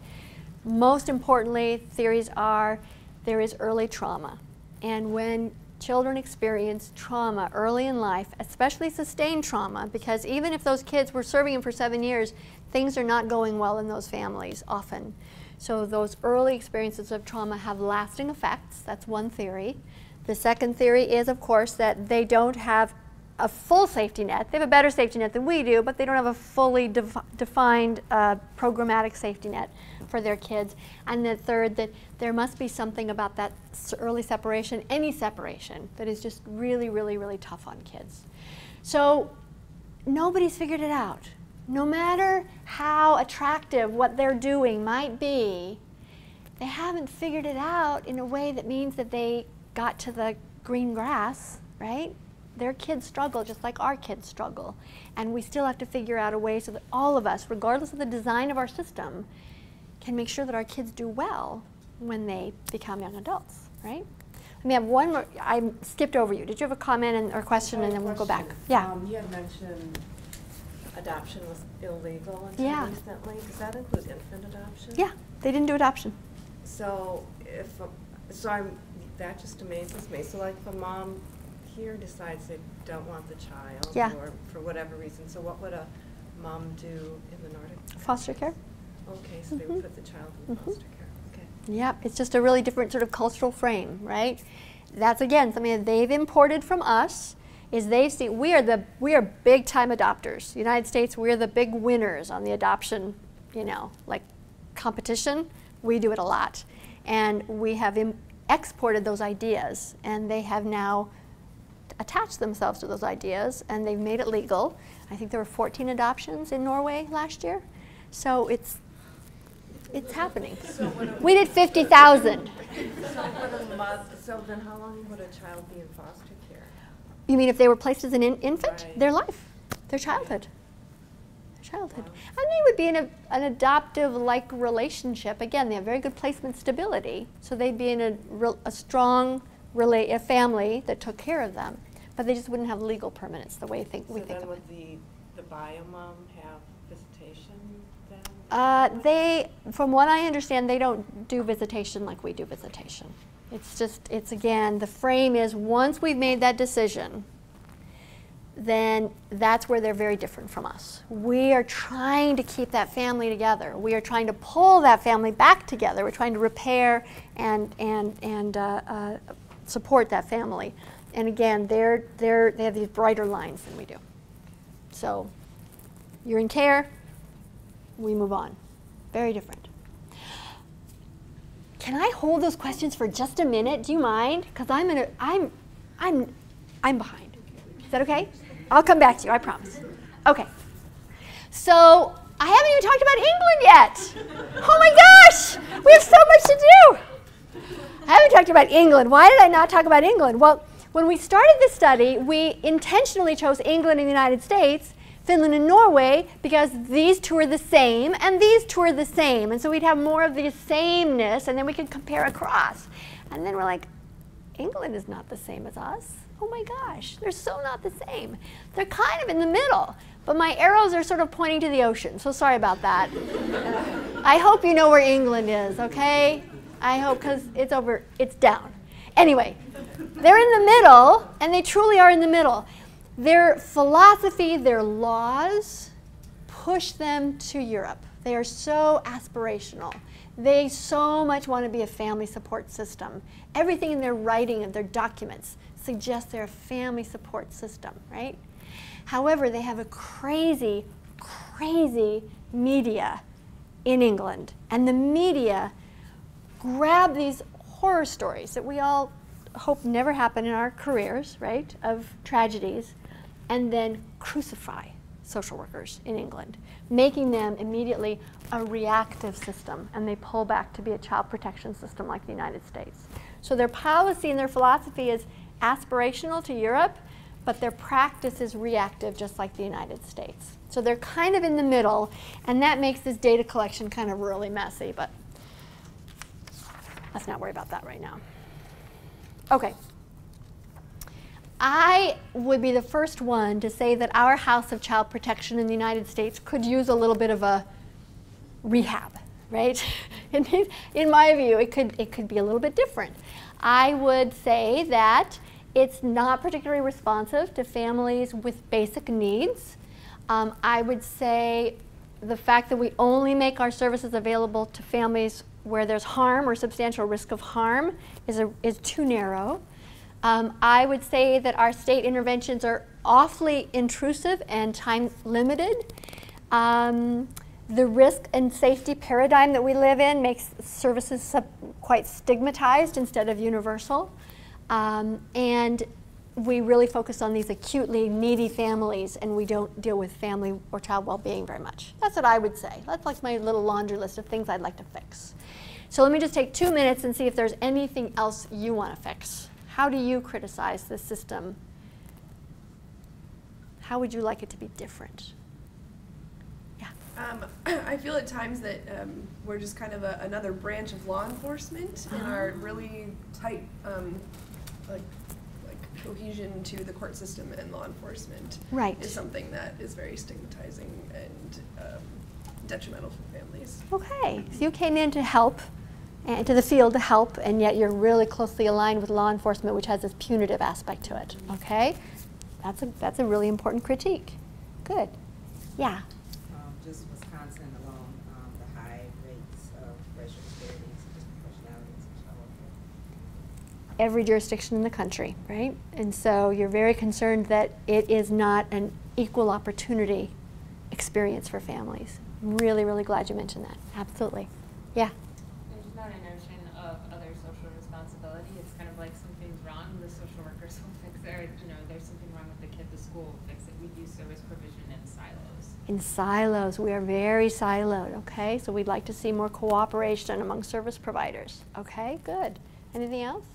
Most importantly, theories are there is early trauma. And when children experience trauma early in life, especially sustained trauma, because even if those kids were serving them for seven years, things are not going well in those families often. So those early experiences of trauma have lasting effects. That's one theory. The second theory is, of course, that they don't have a full safety net. They have a better safety net than we do, but they don't have a fully defi defined uh, programmatic safety net for their kids. And the third, that there must be something about that early separation, any separation, that is just really, really, really tough on kids. So nobody's figured it out no matter how attractive what they're doing might be, they haven't figured it out in a way that means that they got to the green grass, right? their kids struggle just like our kids struggle. And we still have to figure out a way so that all of us, regardless of the design of our system, can make sure that our kids do well when they become young adults, right? Let me have one more. I skipped over you. Did you have a comment and, or question, and then we'll go back? Yeah. Um, you had mentioned adoption was illegal until Yeah. recently. Does that include infant adoption? Yeah, they didn't do adoption. So if, a- so I'm, that just amazes me. So like if a mom here decides they don't want the child Yeah. or for whatever reason, so what would a mom do in the Nordic? Foster care. Okay, so they Mhm. would put the child in Mhm. foster care. Okay. Yep, it's just a really different sort of cultural frame, right? That's again something that they've imported from us. Is they see we are the we are big time adopters. United States, we're the big winners on the adoption, you know, like competition. We do it a lot, and we have exported those ideas, and they have now attached themselves to those ideas, and they've made it legal. I think there were 14 adoptions in Norway last year, so it's it's happening. We did 50,000. So so then how long would a child be in foster? You mean if they were placed as an in- infant? Right. Their life, their childhood. Their childhood. And they would be in a, an adoptive like relationship. Again, they have very good placement stability. So they'd be in a, a strong rela- a family that took care of them. But they just wouldn't have legal permanence the way think, we think then of it. would the, the bio mom have visitation then? Uh, they, from what I understand, they don't do visitation like we do visitation. It's just, it's again, the frame is once we've made that decision, then that's where they're very different from us. We are trying to keep that family together. We are trying to pull that family back together. We're trying to repair and, and, and uh, uh, support that family. And again, they're, they're, they have these brighter lines than we do. So you're in care, we move on. Very different. Can I hold those questions for just a minute? Do you mind? Because I'm in a, I'm, I'm, I'm behind. Is that okay? I'll come back to you. I promise. Okay. So I haven't even talked about England yet. Oh my gosh, we have so much to do. I haven't talked about England. Why did I not talk about England? Well, when we started this study, we intentionally chose England and the United States, Finland and Norway, because these two are the same and these two are the same. And so we'd have more of the sameness and then we could compare across. And then we're like, England is not the same as us. Oh my gosh, they're so not the same. They're kind of in the middle, but my arrows are sort of pointing to the ocean, so sorry about that. I hope you know where England is, okay? I hope because it's over, it's down. Anyway, they're in the middle, and they truly are in the middle. Their philosophy, their laws push them to Europe. They are so aspirational. They so much want to be a family support system. Everything in their writing of their documents suggests they're a family support system, right? However, they have a crazy, crazy media in England. And the media grab these horror stories that we all hope never happen in our careers, right, of tragedies, and then crucify social workers in England, making them immediately a reactive system, and they pull back to be a child protection system like the United States. So their policy and their philosophy is aspirational to Europe, but their practice is reactive just like the United States. So they're kind of in the middle, and that makes this data collection kind of really messy, but let's not worry about that right now. Okay. I would be the first one to say that our House of Child Protection in the United States could use a little bit of a rehab, right? in, my view, it could, it could be a little bit different. I would say that it's not particularly responsive to families with basic needs. Um, I would say the fact that we only make our services available to families where there's harm or substantial risk of harm is, a, is too narrow. Um, I would say that our state interventions are awfully intrusive and time limited. Um, the risk and safety paradigm that we live in makes services quite stigmatized instead of universal. Um, and we really focus on these acutely needy families and we don't deal with family or child well-being very much. That's what I would say. That's like my little laundry list of things I'd like to fix. So let me just take two minutes and see if there's anything else you want to fix. How do you criticize this system How would you like it to be different? Yeah. Um, I feel at times that um, we're just kind of a, another branch of law enforcement in our really tight, um, like, like cohesion to the court system and law enforcement. Right. Is something that is very stigmatizing and um, detrimental for families. Okay, so you came in to help, and to the field to help, and yet you're really closely aligned with law enforcement, which has this punitive aspect to it. Okay, that's a that's a really important critique. Good, yeah. Um, just Wisconsin alone, um, the high rates of racial disparities and disproportionalities in child welfare. Every jurisdiction in the country, right? And so you're very concerned that it is not an equal opportunity experience for families. I'm really, really glad you mentioned that. Absolutely, yeah. There's not a notion of other social responsibility. It's kind of like something's wrong, the social workers will fix it. Or, you know, there's something wrong with the kid, the school will fix it. We do service provision in silos. In silos. We are very siloed, okay? So we'd like to see more cooperation among service providers. Okay, good. Anything else?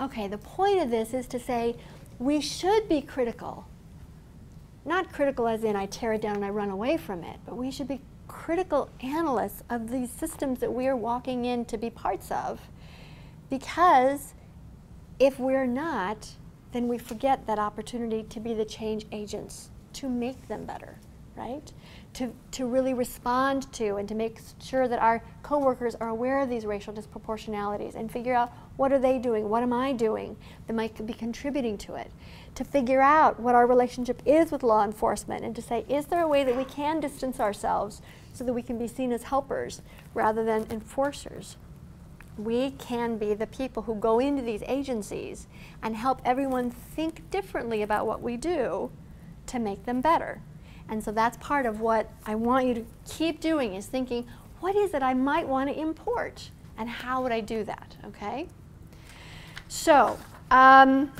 Okay, the point of this is to say we should be critical. Not critical as in I tear it down and I run away from it, but we should be critical analysts of these systems that we are walking in to be parts of because if we're not, then we forget that opportunity to be the change agents, to make them better, right? To, to really respond to and to make sure that our coworkers are aware of these racial disproportionalities and figure out what are they doing, what am I doing that might be contributing to it. To figure out what our relationship is with law enforcement and to say, is there a way that we can distance ourselves so that we can be seen as helpers rather than enforcers? we can be the people who go into these agencies and help everyone think differently about what we do to make them better. And so that's part of what I want you to keep doing is thinking, what is it I might want to import? And how would I do that, okay? So, um,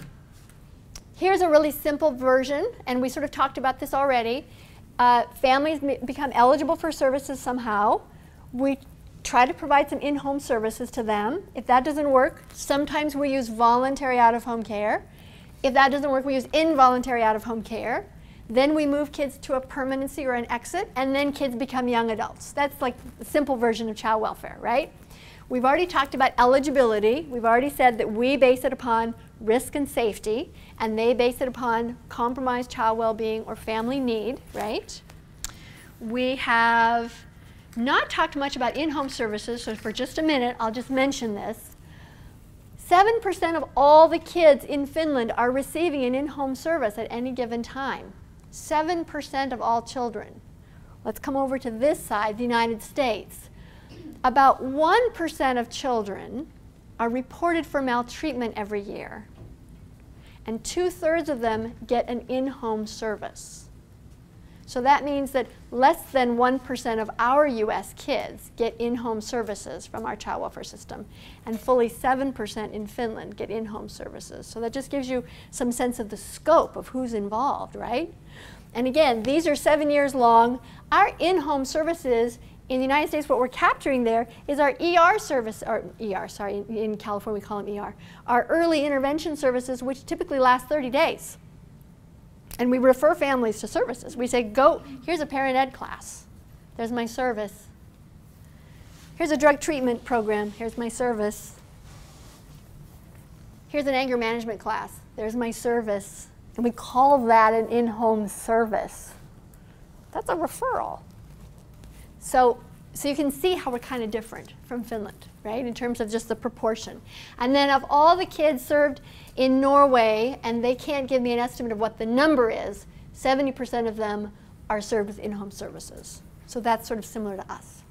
here's a really simple version, and we sort of talked about this already. Uh, families become eligible for services somehow. We try to provide some in-home services to them. If that doesn't work, sometimes we use voluntary out-of-home care. If that doesn't work, we use involuntary out-of-home care. Then we move kids to a permanency or an exit, and then kids become young adults. That's like the simple version of child welfare, right? We've already talked about eligibility. We've already said that we base it upon risk and safety, and they base it upon compromised child well-being or family need, right? We have not talked much about in-home services, so for just a minute, I'll just mention this. 7% of all the kids in Finland are receiving an in-home service at any given time. 7% of all children. Let's come over to this side, the United States. About 1% of children are reported for maltreatment every year, and two-thirds of them get an in-home service. So that means that less than 1% of our US kids get in-home services from our child welfare system, and fully 7% in Finland get in-home services. So that just gives you some sense of the scope of who's involved, right? And again, these are seven years long. Our in-home services in the United States, what we're capturing there is our ER service, or ER, sorry, in California we call them ER, our early intervention services, which typically last 30 days. And we refer families to services. We say, go, here's a parent ed class. There's my service. Here's a drug treatment program. Here's my service. Here's an anger management class. There's my service. And we call that an in-home service. That's a referral. So, so you can see how we're kind of different from Finland, right, in terms of just the proportion. And then of all the kids served in Norway, and they can't give me an estimate of what the number is, 70% of them are served with in-home services. So that's sort of similar to us.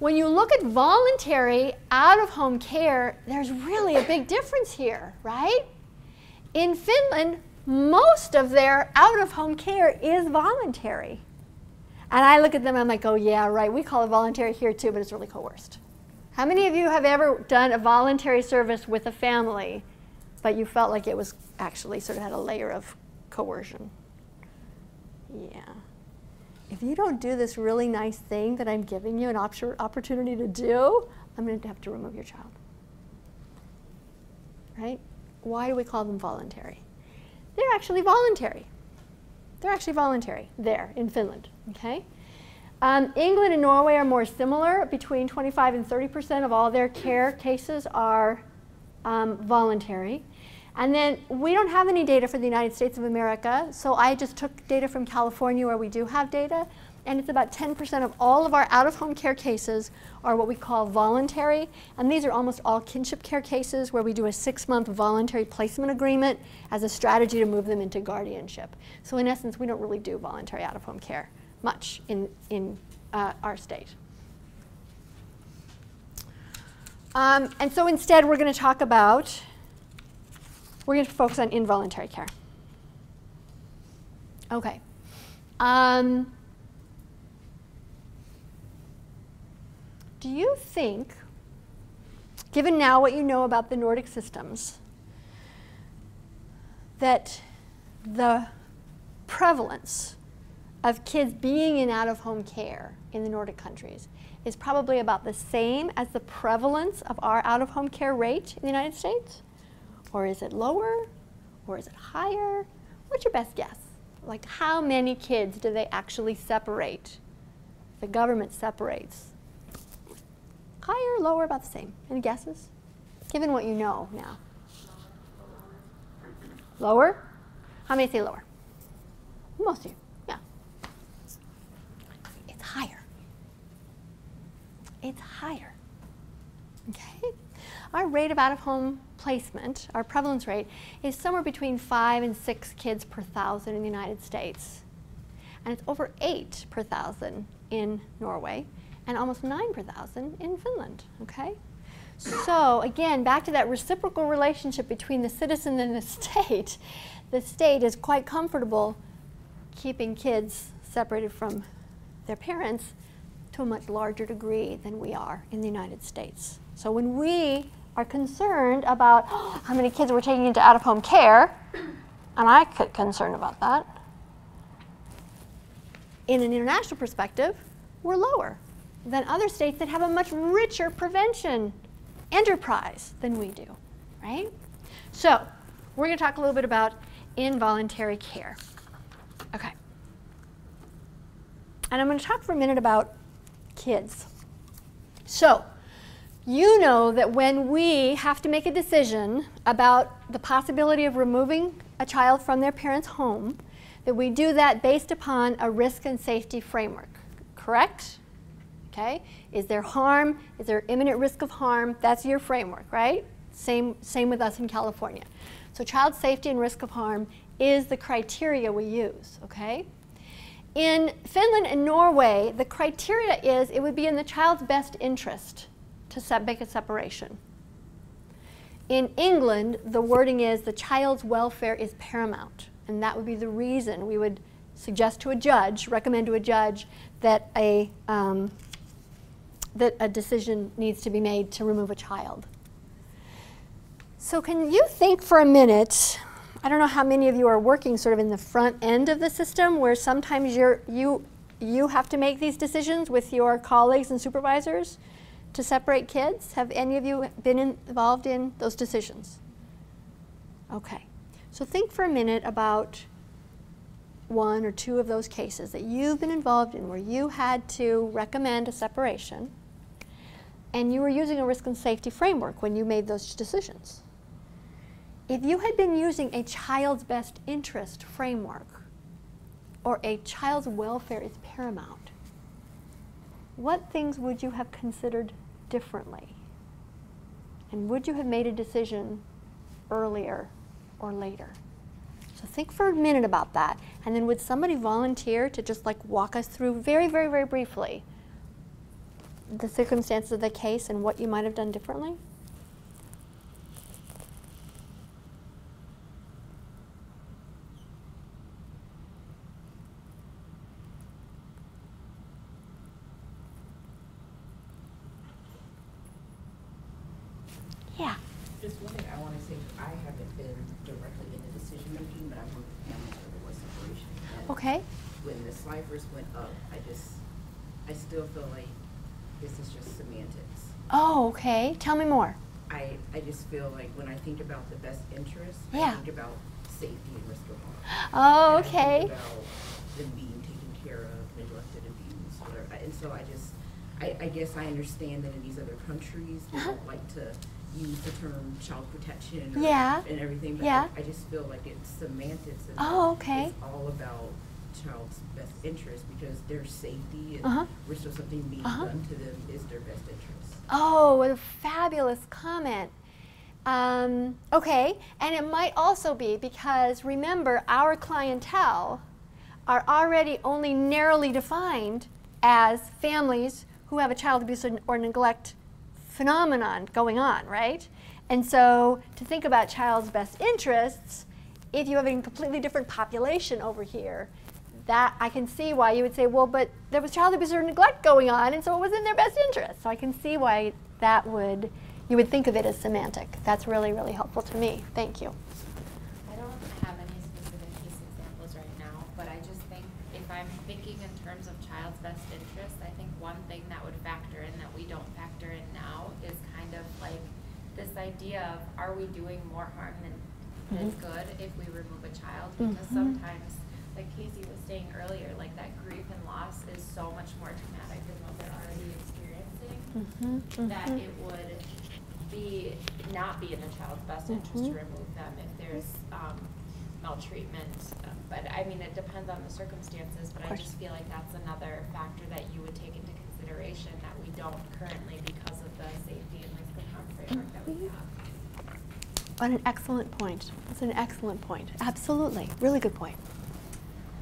When you look at voluntary out-of-home care, there's really a big difference here, right? In Finland, most of their out-of-home care is voluntary. And I look at them and I'm like, oh yeah, right, we call it voluntary here too, but it's really coerced. How many of you have ever done a voluntary service with a family, but you felt like it was actually sort of had a layer of coercion? Yeah. If you don't do this really nice thing that I'm giving you an op opportunity to do, I'm going to have to remove your child. Right? Why do we call them voluntary? They're actually voluntary. They're actually voluntary there in Finland, okay? Um, England and Norway are more similar. Between 25 and 30 percent of all their care cases are um, voluntary. And then we don't have any data for the United States of America, so I just took data from California where we do have data, and it's about 10% of all of our out-of-home care cases are what we call voluntary, and these are almost all kinship care cases where we do a six-month voluntary placement agreement as a strategy to move them into guardianship. So in essence, we don't really do voluntary out-of-home care much in, in uh, our state. Um, and so instead, we're going to talk about we're going to focus on involuntary care. Okay. Um, do you think, given now what you know about the Nordic systems, that the prevalence of kids being in out of home care in the Nordic countries is probably about the same as the prevalence of our out of home care rate in the United States? Or is it lower? Or is it higher? What's your best guess? Like, how many kids do they actually separate? The government separates. Higher, lower, about the same. Any guesses? Given what you know now. Lower? How many say lower? Most of you, yeah. It's higher. It's higher. Okay? Our rate of out of home placement, our prevalence rate, is somewhere between five and six kids per thousand in the United States. And it's over eight per thousand in Norway and almost nine per thousand in Finland, okay? So again, back to that reciprocal relationship between the citizen and the state, the state is quite comfortable keeping kids separated from their parents to a much larger degree than we are in the United States. So when we are concerned about oh, how many kids we're taking into out of home care, and I get concerned about that. In an international perspective, we're lower than other states that have a much richer prevention enterprise than we do, right? So, we're going to talk a little bit about involuntary care. Okay. And I'm going to talk for a minute about kids. So, you know that when we have to make a decision about the possibility of removing a child from their parent's home, that we do that based upon a risk and safety framework, correct? Okay? Is there harm? Is there imminent risk of harm? That's your framework, right? Same, same with us in California. So child safety and risk of harm is the criteria we use, okay? In Finland and Norway, the criteria is it would be in the child's best interest to make a separation. In England, the wording is the child's welfare is paramount, and that would be the reason we would suggest to a judge, recommend to a judge, that a, um, that a decision needs to be made to remove a child. So can you think for a minute, I don't know how many of you are working sort of in the front end of the system where sometimes you're, you, you have to make these decisions with your colleagues and supervisors to separate kids? Have any of you been involved in those decisions? Okay. So think for a minute about one or two of those cases that you've been involved in where you had to recommend a separation and you were using a risk and safety framework when you made those decisions. If you had been using a child's best interest framework or a child's welfare is paramount, what things would you have considered differently? And would you have made a decision earlier or later? So think for a minute about that. And then would somebody volunteer to just like walk us through very, very, very briefly the circumstances of the case and what you might have done differently? Yeah. Just one thing I want to say, I haven't been directly in the decision making, but I've worked with families where there was separation. And Okay. When the slivers went up, I just, I still feel like this is just semantics. Oh, okay. Tell me more. I, I just feel like when I think about the best interest, I think about safety and risk of harm. Oh, And I think okay. about them being taken care of, neglected, abused, whatever. And so I just, I, I guess I understand that in these other countries, they Uh-huh. don't like to use the term child protection or- Yeah. and everything, but Yeah. I, I just feel like it's semantics and Oh, okay. it's all about child's best interest because their safety and Uh-huh. risk of something being Uh-huh. done to them is their best interest. Oh, what a fabulous comment. Um, okay, and it might also be because remember, our clientele are already only narrowly defined as families who have a child abuse or- or neglect phenomenon going on, right? And so to think about child's best interests, if you have a completely different population over here, that I can see why you would say, well, but there was child abuse or neglect going on, and so it was in their best interest. So I can see why that would, you would think of it as semantic. That's really, really helpful to me. Thank you. I don't have any specific case examples right now, but I just think if I'm thinking in terms of child's best interest, I think one thing that would factor in that we don't factor in now is kind of like this idea of are we doing more harm than is Mhm. good if we remove a child? Because Mhm. sometimes, like Casey was saying earlier, like that grief and loss is so much more traumatic than what they're already experiencing Mhm, that mhm. it would be, not be in a child's best interest to Mhm. remove them if there's um, maltreatment. Um, But I mean, it depends on the circumstances, but I just feel like that's another factor that you would take into consideration that we don't currently because of the safety and risk of harm framework that we Mhm. have. What an excellent point. That's an excellent point. Absolutely. Really good point.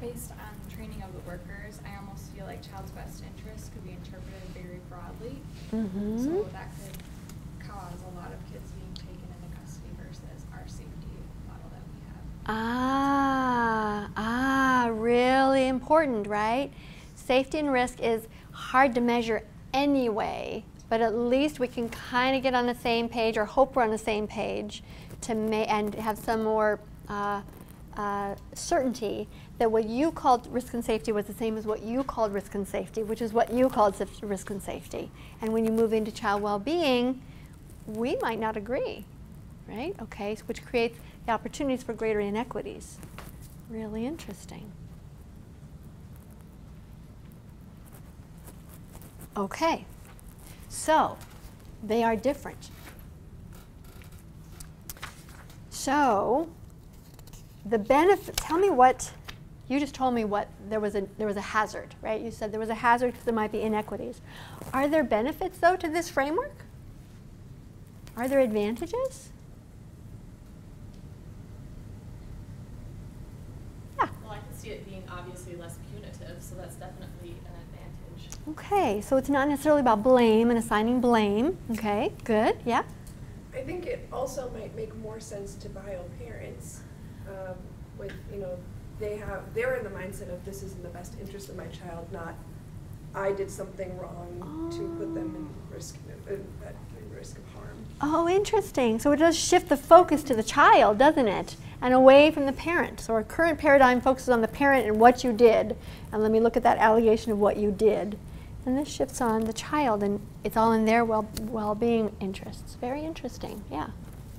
Based on training of the workers, I almost feel like child's best interest could be interpreted very broadly. Mhm. So that could cause a lot of kids being taken into custody versus our safety model that we have. Ah, ah, really important, right? Safety and risk is hard to measure anyway, but at least we can kind of get on the same page or hope we're on the same page to ma- and have some more uh, uh, certainty that what you called risk and safety was the same as what you called risk and safety, which is what you called risk and safety. And when you move into child well-being, we might not agree, right? Okay, which creates the opportunities for greater inequities. Really interesting. Okay, so they are different. So the benefit, tell me what, you just told me what, there was a, there was a hazard, right? You said there was a hazard because there might be inequities. Are there benefits though to this framework? Are there advantages? Yeah. Well, I can see it being obviously less punitive, so that's definitely an advantage. Okay, so it's not necessarily about blame and assigning blame. Okay, good, yeah. I think it also might make more sense to bio parents um, with, you know, they have, they're in the mindset of this is in the best interest of my child, not I did something wrong to put them in oh. risk, in, in risk of harm. Oh, interesting. So it does shift the focus to the child, doesn't it? And away from the parent. So our current paradigm focuses on the parent and what you did. And let me look at that allegation of what you did. And this shifts on the child, and it's all in their well well-being interests. Very interesting. Yeah.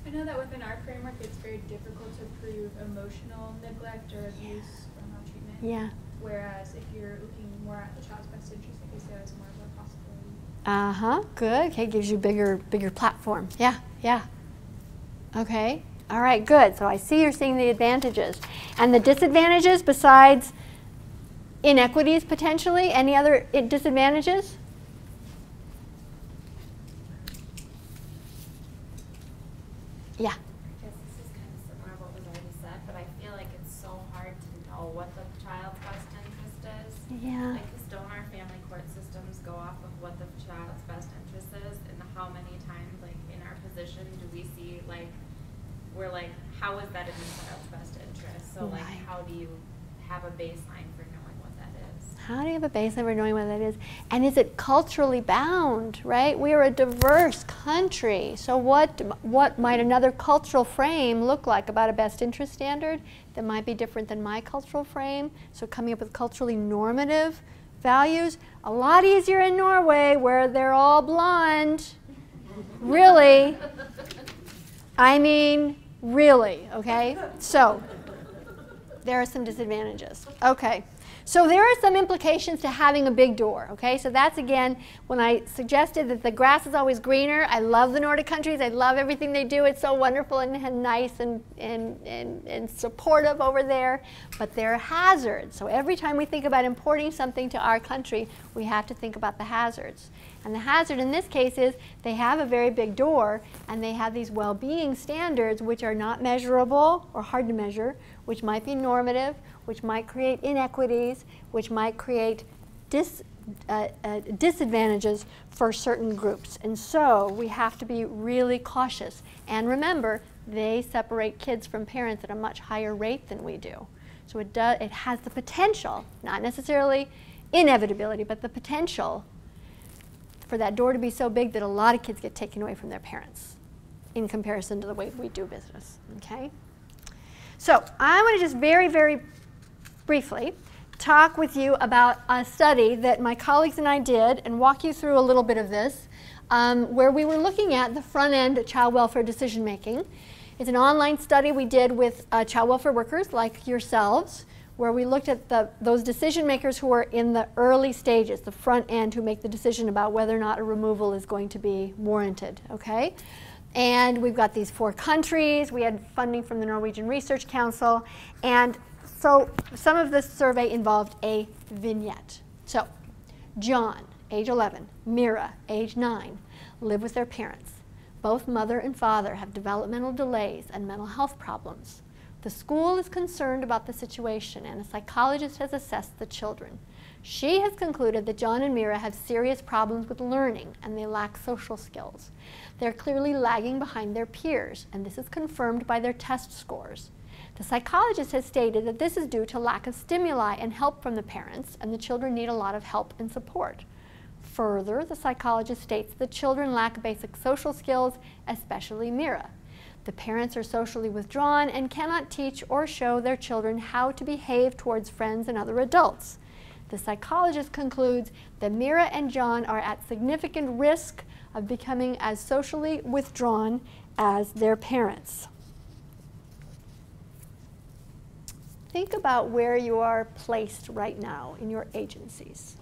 I know that within our framework, it's very difficult to prove emotional neglect or abuse or maltreatment. Yeah. Whereas if you're looking more at the child's best interest, said, it's more of a possibility. Uh huh. Good. Okay, gives you bigger bigger platform. Yeah. Yeah. Okay. All right. Good. So I see you're seeing the advantages and the disadvantages besides inequities potentially. Any other disadvantages? Yeah. I guess this is kind of similar to what was already said, but I feel like it's so hard to know what the child's best interest is. Yeah. Like, 'cause don't our family court systems go off of what the child's best interest is, and how many times, like, in our position, do we see, like, we're like, how is that in the child's best interest? So, like, Right. How do you have a baseline for knowing what that is? How do you have a baseline for knowing what that is? And is it culturally bound, right? We are a diverse country. So what what might another cultural frame look like about a best interest standard that might be different than my cultural frame? So coming up with culturally normative values, a lot easier in Norway where they're all blonde. Really? I mean, really, okay? So, there are some disadvantages. Okay. So there are some implications to having a big door, okay? So that's again when I suggested that the grass is always greener. I love the Nordic countries. I love everything they do. It's so wonderful and, and nice and, and, and, and supportive over there. But there are hazards. So every time we think about importing something to our country, we have to think about the hazards. And the hazard in this case is they have a very big door and they have these well-being standards which are not measurable or hard to measure, which might be normative, which might create inequities, which might create dis, uh, uh, disadvantages for certain groups. And so we have to be really cautious. And remember, they separate kids from parents at a much higher rate than we do. So it, does, it has the potential, not necessarily inevitability, but the potential for that door to be so big that a lot of kids get taken away from their parents in comparison to the way we do business, okay? So I want to just very, very briefly talk with you about a study that my colleagues and I did and walk you through a little bit of this, um, where we were looking at the front end of child welfare decision making. It's an online study we did with uh, child welfare workers like yourselves, where we looked at the, those decision makers who are in the early stages, the front end, who make the decision about whether or not a removal is going to be warranted, okay? And we've got these four countries. We had funding from the Norwegian Research Council. And so some of this survey involved a vignette. So John, age 11, Mira, age 9, live with their parents. Both mother and father have developmental delays and mental health problems. The school is concerned about the situation and a psychologist has assessed the children. She has concluded that John and Mira have serious problems with learning and they lack social skills. They're clearly lagging behind their peers and this is confirmed by their test scores. The psychologist has stated that this is due to lack of stimuli and help from the parents, and the children need a lot of help and support. Further, the psychologist states the children lack basic social skills, especially Mira. The parents are socially withdrawn and cannot teach or show their children how to behave towards friends and other adults. The psychologist concludes that Mira and John are at significant risk of becoming as socially withdrawn as their parents. think about where you are placed right now in your agencies.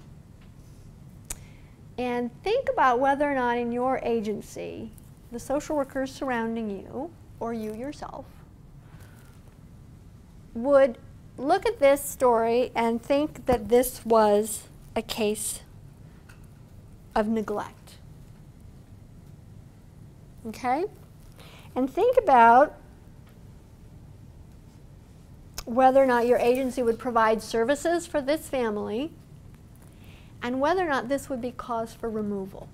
And think about whether or not in your agency, the social workers surrounding you, or you yourself, would look at this story and think that this was a case of neglect. Okay? And think about whether or not your agency would provide services for this family and whether or not this would be cause for removal.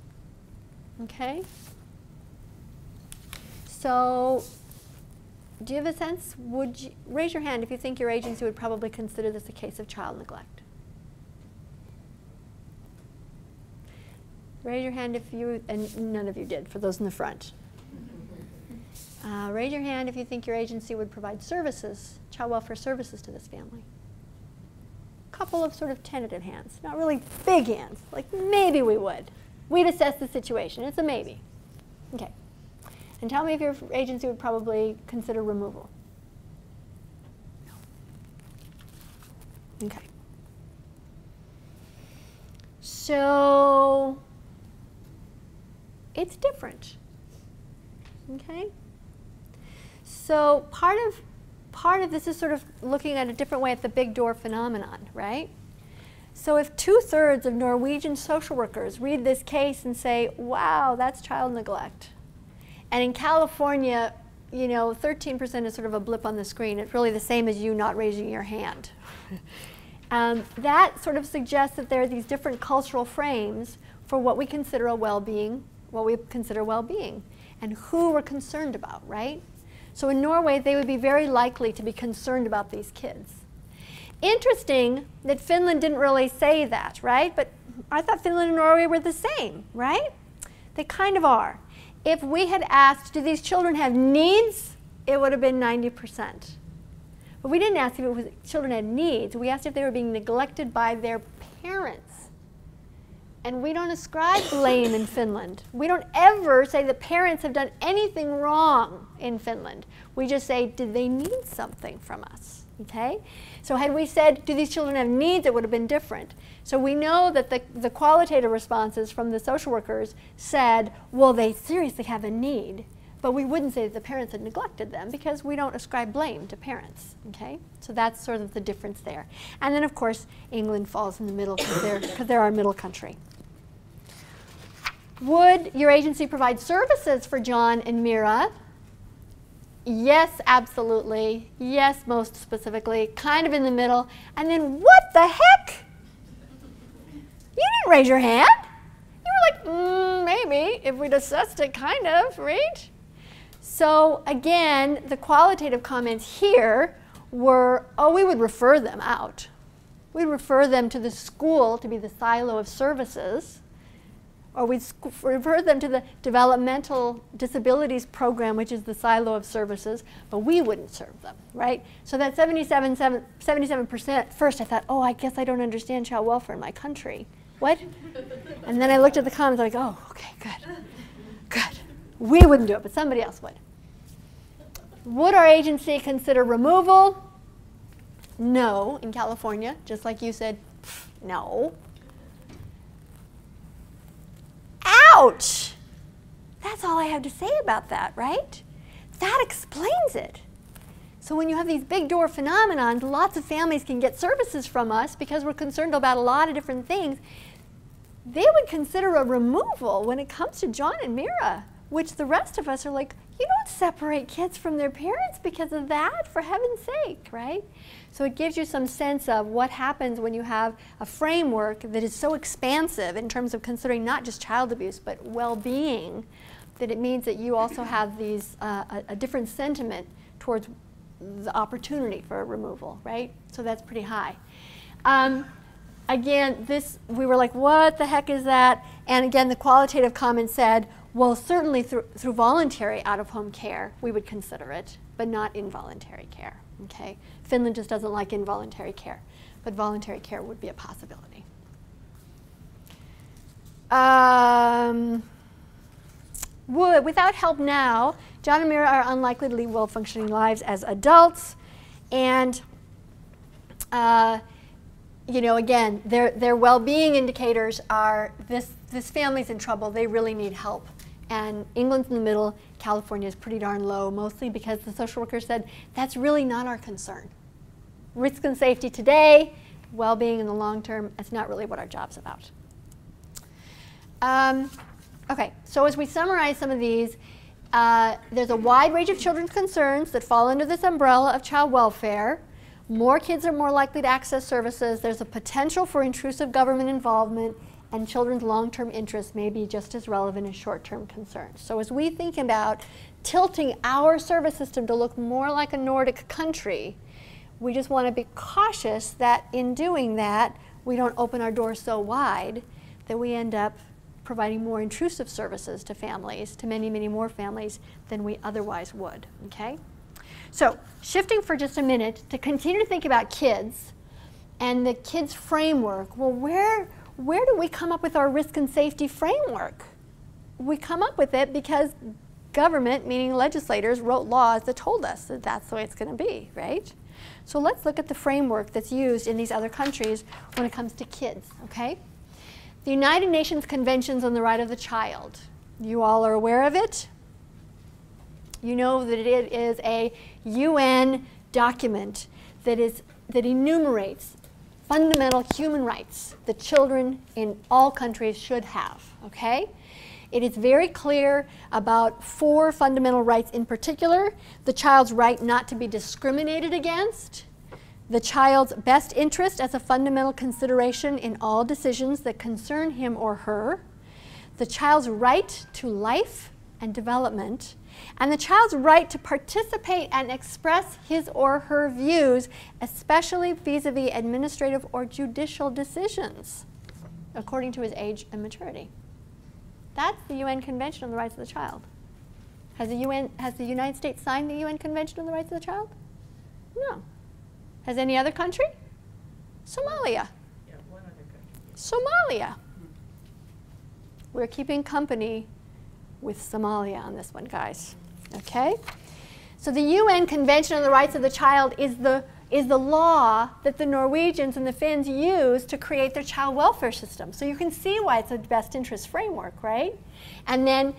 Okay? So, do you have a sense? Would you, raise your hand if you think your agency would probably consider this a case of child neglect. Raise your hand if you, and none of you did, for those in the front. Uh, raise your hand if you think your agency would provide services, child welfare services to this family. A couple of sort of tentative hands, not really big hands, like maybe we would. We'd assess the situation. It's a maybe. Okay. And tell me if your agency would probably consider removal. No. Okay. So it's different. Okay? So part of, part of this is sort of looking at a different way at the big door phenomenon, right? So if two-thirds of Norwegian social workers read this case and say, wow, that's child neglect, and in California, you know, 13% is sort of a blip on the screen. It's really the same as you not raising your hand. um, that sort of suggests that there are these different cultural frames for what we consider a well-being, what we consider well-being, and who we're concerned about, right? So in Norway, they would be very likely to be concerned about these kids. Interesting that Finland didn't really say that, right? But I thought Finland and Norway were the same, right? They kind of are. If we had asked, do these children have needs? It would have been 90%. But we didn't ask if was, children had needs. We asked if they were being neglected by their parents. And we don't ascribe blame in Finland. We don't ever say the parents have done anything wrong in Finland. We just say, did they need something from us? Okay? So had we said, do these children have needs, it would have been different. So we know that the, the qualitative responses from the social workers said, well, they seriously have a need. But we wouldn't say that the parents had neglected them because we don't ascribe blame to parents. Okay? So that's sort of the difference there. And then, of course, England falls in the middle because they're, they're our middle country. Would your agency provide services for John and Mira? Yes, absolutely. Yes, most specifically. Kind of in the middle. And then what the heck? You didn't raise your hand. You were like, mm, maybe, if we'd assessed it, kind of, right? So again, the qualitative comments here were, oh, we would refer them out. We'd refer them to the school to be the silo of services, or we'd refer them to the developmental disabilities program, which is the silo of services, but we wouldn't serve them, right? So that 77, 77%, first I thought, oh, I guess I don't understand child welfare in my country. What? And then I looked at the comments, like, oh, okay, good, good. We wouldn't do it, but somebody else would. Would our agency consider removal? No, in California, just like you said, no. Ouch! That's all I have to say about that, right? That explains it. So when you have these big door phenomenons, lots of families can get services from us because we're concerned about a lot of different things. They would consider a removal when it comes to John and Mira, which the rest of us are like, you don't separate kids from their parents because of that, for heaven's sake, right? So it gives you some sense of what happens when you have a framework that is so expansive in terms of considering not just child abuse, but well-being, that it means that you also have these, uh, a, a different sentiment towards the opportunity for removal, right? So that's pretty high. Um, again, this, we were like, what the heck is that? And again, the qualitative comment said, well, certainly through, through voluntary out-of-home care, we would consider it, but not involuntary care, okay? Finland just doesn't like involuntary care, but voluntary care would be a possibility. Um, would, without help now, John and Mira are unlikely to lead well-functioning lives as adults, and uh, you know, again, their, their well-being indicators are this, this family's in trouble, they really need help and England's in the middle, California is pretty darn low, mostly because the social worker said that's really not our concern. Risk and safety today, well-being in the long term, that's not really what our job's about. Um, okay, so as we summarize some of these, uh, there's a wide range of children's concerns that fall under this umbrella of child welfare. More kids are more likely to access services. There's a potential for intrusive government involvement and children's long-term interests may be just as relevant as short-term concerns. So as we think about tilting our service system to look more like a Nordic country, we just want to be cautious that in doing that, we don't open our doors so wide that we end up providing more intrusive services to families, to many, many more families than we otherwise would, okay? So shifting for just a minute to continue to think about kids and the kids framework, well, where, where do we come up with our risk and safety framework? We come up with it because government, meaning legislators, wrote laws that told us that that's the way it's going to be, right? So let's look at the framework that's used in these other countries when it comes to kids, okay? The United Nations Conventions on the Right of the Child. You all are aware of it? You know that it is a UN document that, is, that enumerates fundamental human rights that children in all countries should have, okay? It is very clear about four fundamental rights in particular the child's right not to be discriminated against, the child's best interest as a fundamental consideration in all decisions that concern him or her, the child's right to life and development, and the child's right to participate and express his or her views, especially vis-a-vis administrative or judicial decisions, according to his age and maturity. That's the UN Convention on the Rights of the Child. Has the, UN, has the United States signed the UN Convention on the Rights of the Child? No. Has any other country? Somalia. Yeah, one other country. Somalia. We're keeping company with Somalia on this one, guys. Okay? So the UN Convention on the Rights of the Child is the, is the law that the Norwegians and the Finns use to create their child welfare system. So you can see why it's a best interest framework, right? And then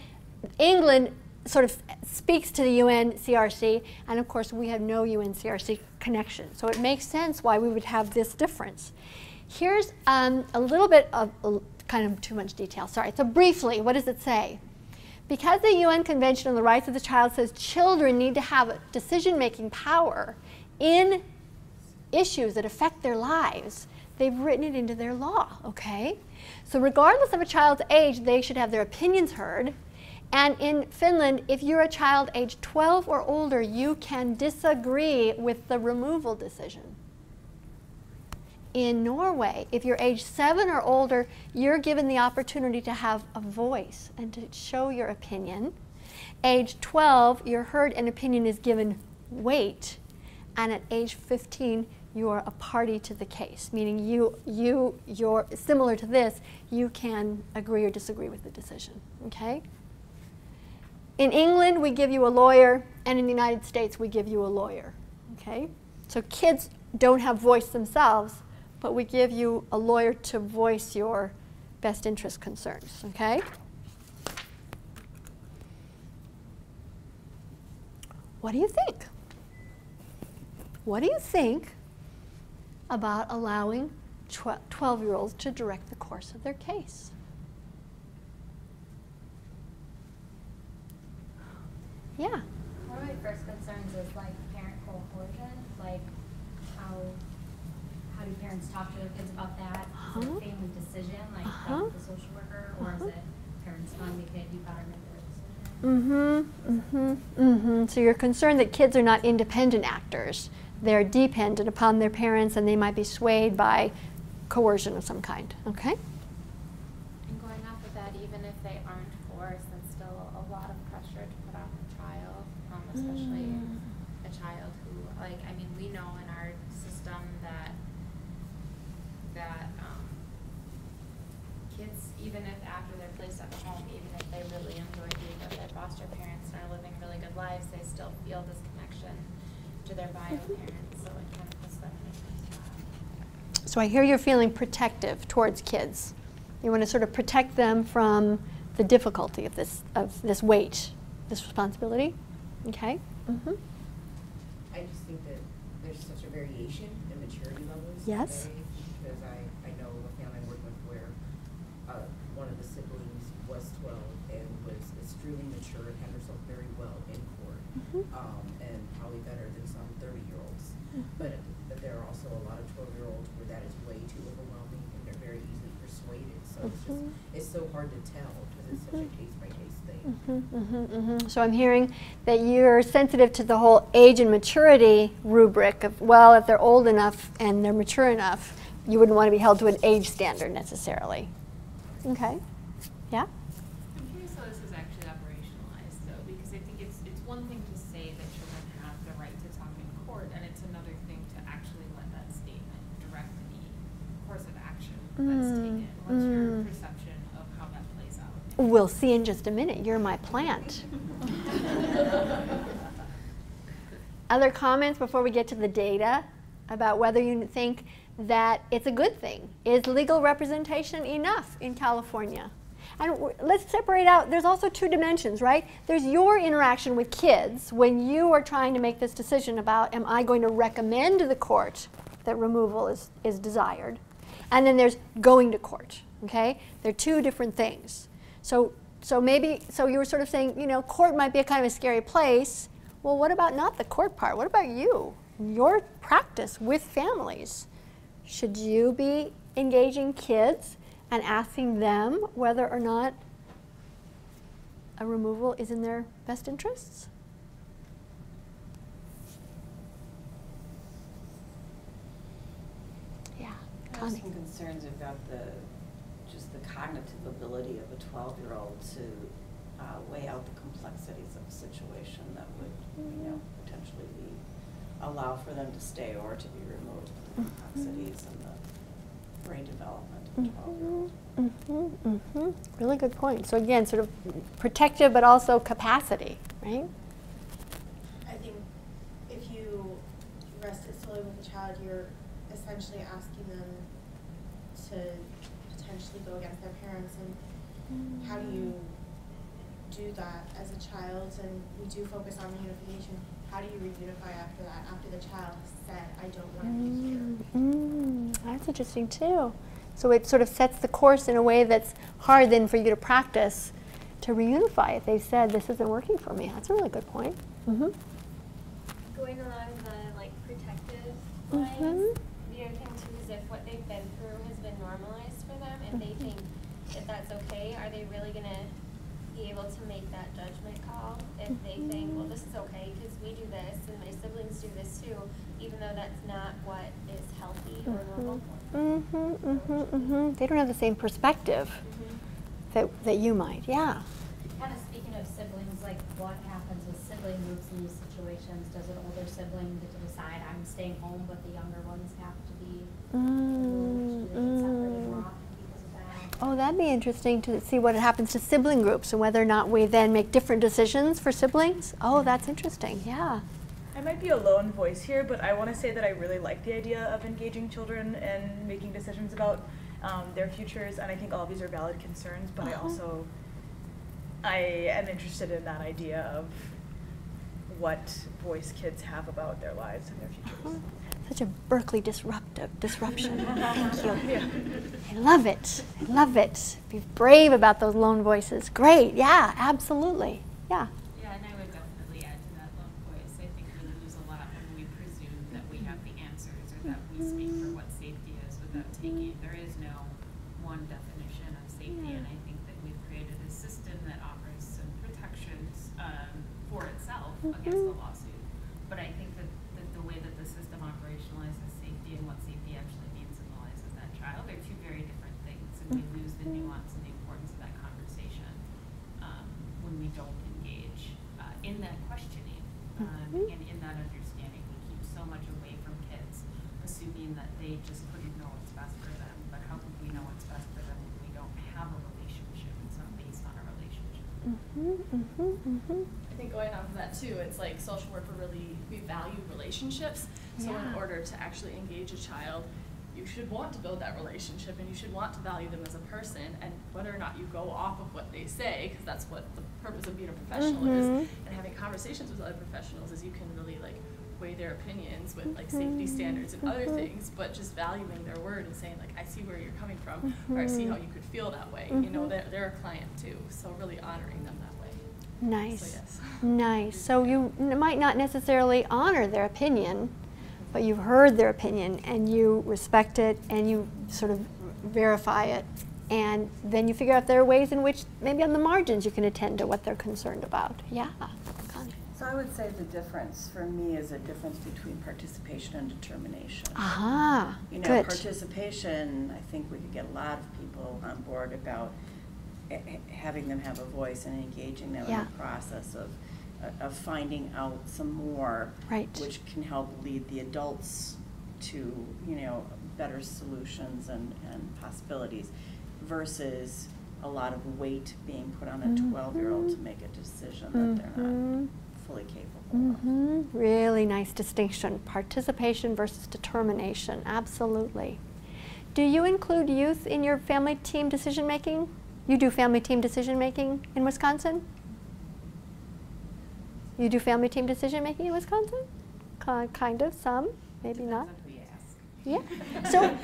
England sort of speaks to the UNCRC, and of course we have no UNCRC connection. So it makes sense why we would have this difference. Here's um, a little bit of uh, kind of too much detail, sorry. So briefly, what does it say? Because the UN Convention on the Rights of the Child says children need to have decision-making power in issues that affect their lives, they've written it into their law, okay? So regardless of a child's age, they should have their opinions heard. And in Finland, if you're a child age 12 or older, you can disagree with the removal decision. In Norway, if you're age 7 or older, you're given the opportunity to have a voice and to show your opinion. Age 12, you're heard and opinion is given weight. And at age 15, you're a party to the case, meaning you, you, you're similar to this, you can agree or disagree with the decision, okay? In England, we give you a lawyer, and in the United States, we give you a lawyer, okay? So kids don't have voice themselves, but we give you a lawyer to voice your best interest concerns, okay? What do you think? What do you think about allowing 12 year olds to direct the course of their case. Yeah. One of my first concerns is like parent coercion, like how how do parents talk to their kids about that? Uh-huh. Is it a uh-huh. family decision, like uh-huh. the social worker, or uh-huh. is it parents telling the kid you better make their decision? Mm-hmm. Mm-hmm. Mm-hmm. So you're concerned that kids are not independent actors they're dependent upon their parents and they might be swayed by coercion of some kind. Okay? And going off of that, even if they aren't forced, there's still a lot of pressure to put on the child, um, especially mm. a child who, like, I mean, we know in our system that that um, kids, even if after they're placed at home, even if they really enjoy being with their foster parents and are living really good lives, they still feel this connection to their bio parents, so it kind of puts them in a So I hear you're feeling protective towards kids. You want to sort of protect them from the difficulty of this of this weight, this responsibility. Okay. Mm-hmm. I just think that there's such a variation in maturity levels. Yes. Because I, I know a family I work with where uh, one of the siblings was 12 and was extremely mature and handled herself very well in court. Mm-hmm. Um, and probably better than some 30 year olds. But, but there are also a lot of 12 year olds where that is way too overwhelming and they're very easily persuaded. So it's just, mm-hmm. it's so hard to tell because it's such a mm-hmm. case by case thing. Mm-hmm, so I'm hearing that you're sensitive to the whole age and maturity rubric of, well, if they're old enough and they're mature enough, you wouldn't want to be held to an age standard necessarily. Okay. Yeah? I'm curious how this is actually operationalized, though, because I think it's, it's one thing to say that children have the right to talk in court, and it's another thing to actually let that statement direct the course of action that's taken? What's mm. your perception of how that plays out? We'll see in just a minute. You're my plant. Other comments before we get to the data about whether you think that it's a good thing? Is legal representation enough in California? And let's separate out, there's also two dimensions, right? There's your interaction with kids when you are trying to make this decision about, am I going to recommend to the court that removal is, is desired? And then there's going to court, okay? They're two different things. So, so maybe, so you were sort of saying, you know, court might be a kind of a scary place. Well, what about not the court part? What about you? Your practice with families. Should you be engaging kids and asking them whether or not a removal is in their best interests? Yeah, I have some concerns about the, the cognitive ability of a twelve-year-old to uh, weigh out the complexities of a situation that would, you know, potentially be, allow for them to stay or to be removed, from the mm-hmm. complexities and the brain development of a twelve-year-old. Mm-hmm, mm-hmm. Really good point. So again, sort of protective, but also capacity, right? I think if you rest it solely with the child, you're essentially asking them to potentially go against their parents and how do you do that as a child and we do focus on reunification. How do you reunify after that, after the child has said, I don't want to be here? Mm, that's interesting too. So it sort of sets the course in a way that's hard then for you to practice to reunify if they've said this isn't working for me. That's a really good point. Mm-hmm. Going along the like protective Mhm. lines, the other thing too is if what they've been through has been normalized for them and they Mhm. think that that's okay, are they really gonna be able to make that judgment call if they think, well, this is okay because we do this and my siblings do this too, even though that's not what is healthy or normal for them. Mm-hmm, mm-hmm, mm-hmm. They don't have the same perspective that, that you might. Yeah. Kind of speaking of siblings, like what happens with sibling moves in these situations? Does an older sibling get to decide, I'm staying home, but the younger ones have to be removed? Do they get separated more often because of that? Oh, that'd be interesting to see what happens to sibling groups and whether or not we then make different decisions for siblings. Oh, that's interesting. Yeah. I might be a lone voice here, but I want to say that I really like the idea of engaging children and making decisions about um, their futures, and I think all of these are valid concerns. But I Uh-huh. also, I am interested in that idea of what voice kids have about their lives and their futures. Such a Berkeley disruptive disruption. Thank you. Yeah. I love it. I love it. Be brave about those lone voices. Great. Yeah, absolutely. Yeah. Yeah, and I would definitely add to that lone voice. I think we lose a lot when we presume that we have the answers or that we speak for what safety is without taking. There is no one definition of safety, and I think that we've created a system that offers some protections um, for itself against the lawsuit. But I think that, that the way that the system operationalizes safety and what safety actually means in the lives of that child are two very different things, and we lose the nuance and the importance of that conversation um, when we don't engage uh, in that questioning um, Mhm. and in that understanding. We keep so much away from kids, assuming that they just couldn't know what's best for them. But how could we know what's best for them when we don't have a relationship? It's not based on a relationship. Mm-hmm, mm-hmm, mm-hmm. I think going off of that too, it's like social work we really we value relationships. So in order to actually engage a child, you should want to build that relationship and you should want to value them as a person and whether or not you go off of what they say because that's what the purpose of being a professional Mhm. is and having conversations with other professionals is you can really like weigh their opinions with like safety standards and other Mhm. things but just valuing their word and saying like I see where you're coming from or I see how Mhm. you could feel that way you know they're, they're a client too so really honoring them Nice. so yes Nice. So you n- might not necessarily honor their opinion, but you've heard their opinion and you respect it and you sort of verify it. And then you figure out there are ways in which maybe on the margins you can attend to what they're concerned about. Yeah. So I would say the difference for me is a difference between participation and determination. Aha, You know, good. participation, I think we could get a lot of people on board about having them have a voice and engaging them in the process of, uh, of finding out some more. Right. Which can help lead the adults to, you know, better solutions and, and possibilities versus a lot of weight being put on a twelve-year-old to Mhm. make a decision that they're Mhm. not fully capable of. hmm Really nice distinction. Participation versus determination. Absolutely. Do you include youth in your family team decision making? You do family team decision making in Wisconsin? You do family team decision making in Wisconsin? Ki- Kind of, some, maybe not. Yeah. So,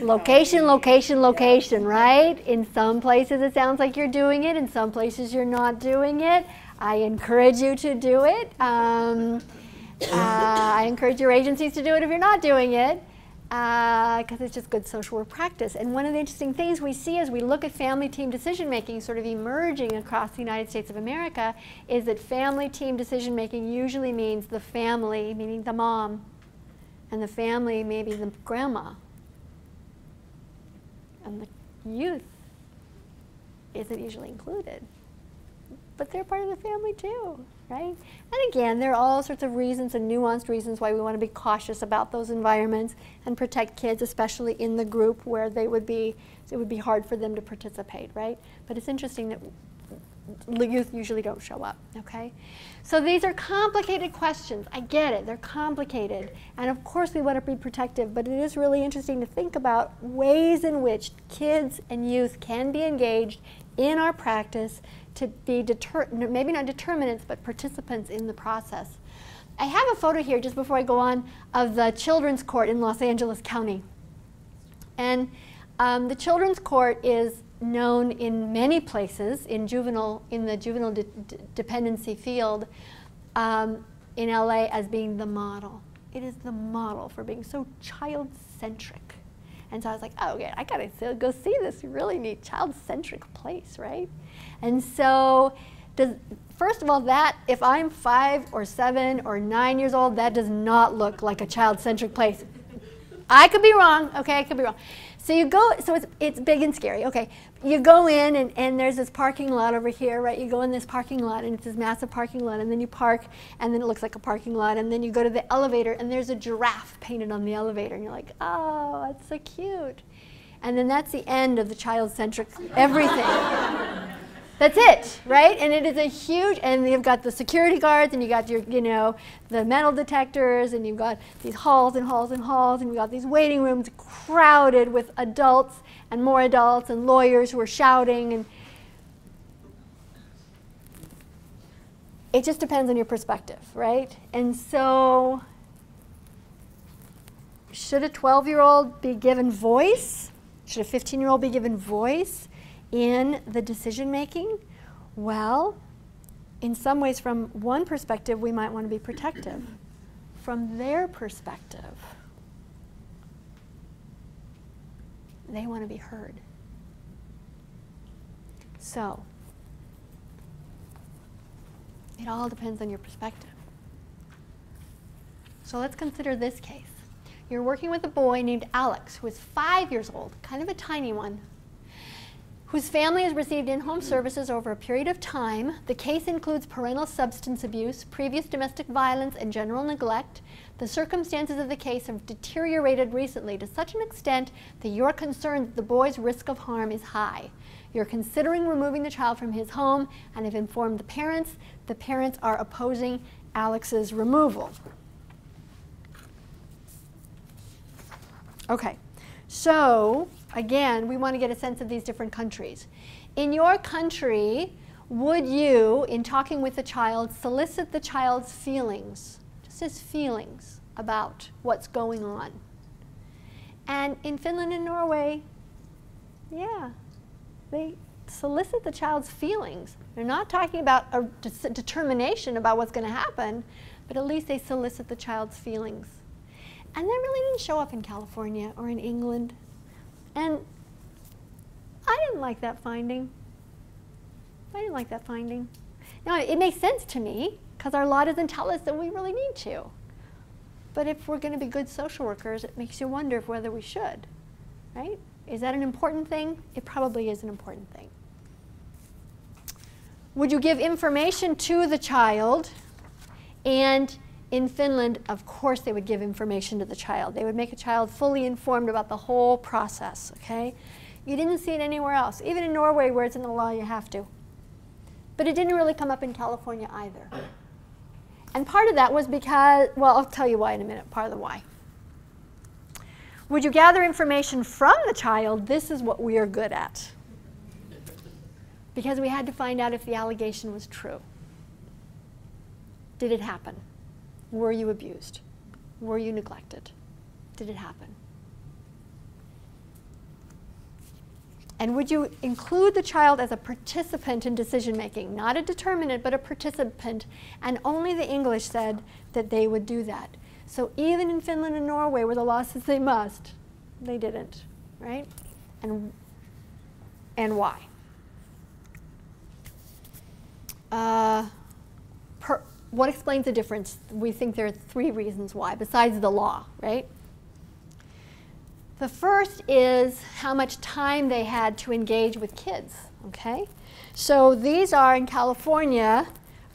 location, location, location, right? In some places it sounds like you're doing it, in some places you're not doing it. I encourage you to do it. Um, uh, I encourage your agencies to do it if you're not doing it, Uh, because it's just good social work practice. And one of the interesting things we see as we look at family team decision making sort of emerging across the United States of America is that family team decision making usually means the family, meaning the mom, and the family, maybe the grandma, and the youth isn't usually included. But they're part of the family too, right? And again, there are all sorts of reasons and nuanced reasons why we want to be cautious about those environments and protect kids, especially in the group where they would be, it would be hard for them to participate, right? But it's interesting that youth usually don't show up, okay? So these are complicated questions. I get it, they're complicated. And of course we want to be protective, but it is really interesting to think about ways in which kids and youth can be engaged in our practice to be deter maybe not determinants, but participants in the process. I have a photo here just before I go on of the Children's Court in Los Angeles County. And um, the Children's Court is known in many places in juvenile in the juvenile de dependency field um, in LA as being the model. It is the model for being so child-centric. And so I was like, oh, okay, I gotta go see this really neat child-centric place, right? And so, does, first of all, that if I'm five or seven or nine years old, that does not look like a child-centric place. I could be wrong, okay, I could be wrong. So you go, so it's, it's big and scary, okay. You go in and, and there's this parking lot over here, right? You go in this parking lot and it's this massive parking lot and then you park and then it looks like a parking lot and then you go to the elevator and there's a giraffe painted on the elevator and you're like, oh, that's so cute. And then that's the end of the child-centric everything. That's it, right? And it is a huge, and you've got the security guards, and you got your, you know, the metal detectors, and you've got these halls and halls and halls, and you've got these waiting rooms crowded with adults and more adults and lawyers who are shouting, and it just depends on your perspective, right? And so, should a 12-year-old be given voice? Should a 15-year-old be given voice? in the decision making? Well, in some ways, from one perspective, we might want to be protective. From their perspective, they want to be heard. So, it all depends on your perspective. So let's consider this case. You're working with a boy named Alex, who is five years old, kind of a tiny one, whose family has received in-home services over a period of time. The case includes parental substance abuse, previous domestic violence, and general neglect. The circumstances of the case have deteriorated recently to such an extent that you're concerned that the boy's risk of harm is high. You're considering removing the child from his home and have informed the parents. The parents are opposing Alex's removal. Okay, so again, we want to get a sense of these different countries. In your country, would you, in talking with the child, solicit the child's feelings, his feelings about what's going on? And in Finland and Norway, yeah, they solicit the child's feelings. They're not talking about a determination about what's going to happen, but at least they solicit the child's feelings. And that really didn't show up in California or in England and I didn't like that finding. I didn't like that finding. Now, it makes sense to me because our law doesn't tell us that we really need to. But if we're going to be good social workers, it makes you wonder if whether we should, right? Is that an important thing? It probably is an important thing. Would you give information to the child and in Finland, of course, they would give information to the child. They would make a child fully informed about the whole process, okay? You didn't see it anywhere else. Even in Norway, where it's in the law, you have to. But it didn't really come up in California either. And part of that was because, well, I'll tell you why in a minute, part of the why. Would you gather information from the child? This is what we are good at. Because we had to find out if the allegation was true. Did it happen? Were you abused? Were you neglected? Did it happen? And would you include the child as a participant in decision making? Not a determinant, but a participant. And only the English said that they would do that. So even in Finland and Norway, where the law says they must, they didn't, right? And, and why? Uh, per, what explains the difference? We think there are three reasons why, besides the law, right? The first is how much time they had to engage with kids, okay? So these are in California,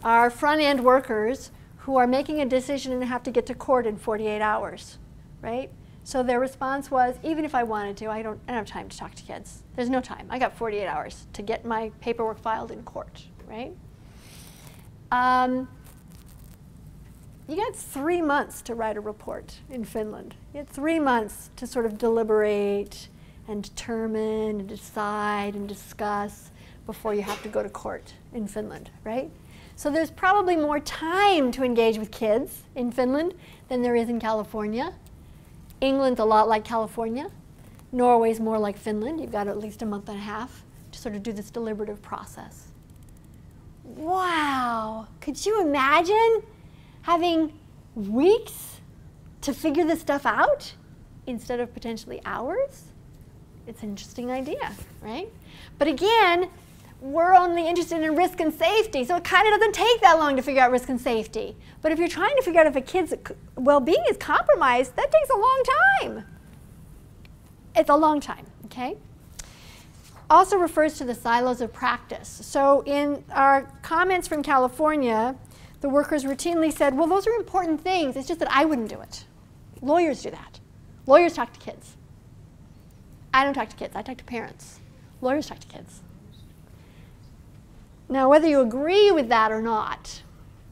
our front end workers who are making a decision and have to get to court in 48 hours, right? So their response was, even if I wanted to, I don't, I don't have time to talk to kids. There's no time. I got 48 hours to get my paperwork filed in court, right? Um, you got three months to write a report in Finland. You had three months to sort of deliberate and determine and decide and discuss before you have to go to court in Finland, right? So there's probably more time to engage with kids in Finland than there is in California. England's a lot like California. Norway's more like Finland. You've got at least a month and a half to sort of do this deliberative process. Wow, could you imagine having weeks to figure this stuff out instead of potentially hours? It's an interesting idea, right? But again, we're only interested in risk and safety, so it kind of doesn't take that long to figure out risk and safety. But if you're trying to figure out if a kid's well-being is compromised, that takes a long time. It's a long time, okay? Also refers to the silos of practice. So in our comments from California, the workers routinely said, well, those are important things. It's just that I wouldn't do it. Lawyers do that. Lawyers talk to kids. I don't talk to kids. I talk to parents. Lawyers talk to kids. Now, whether you agree with that or not,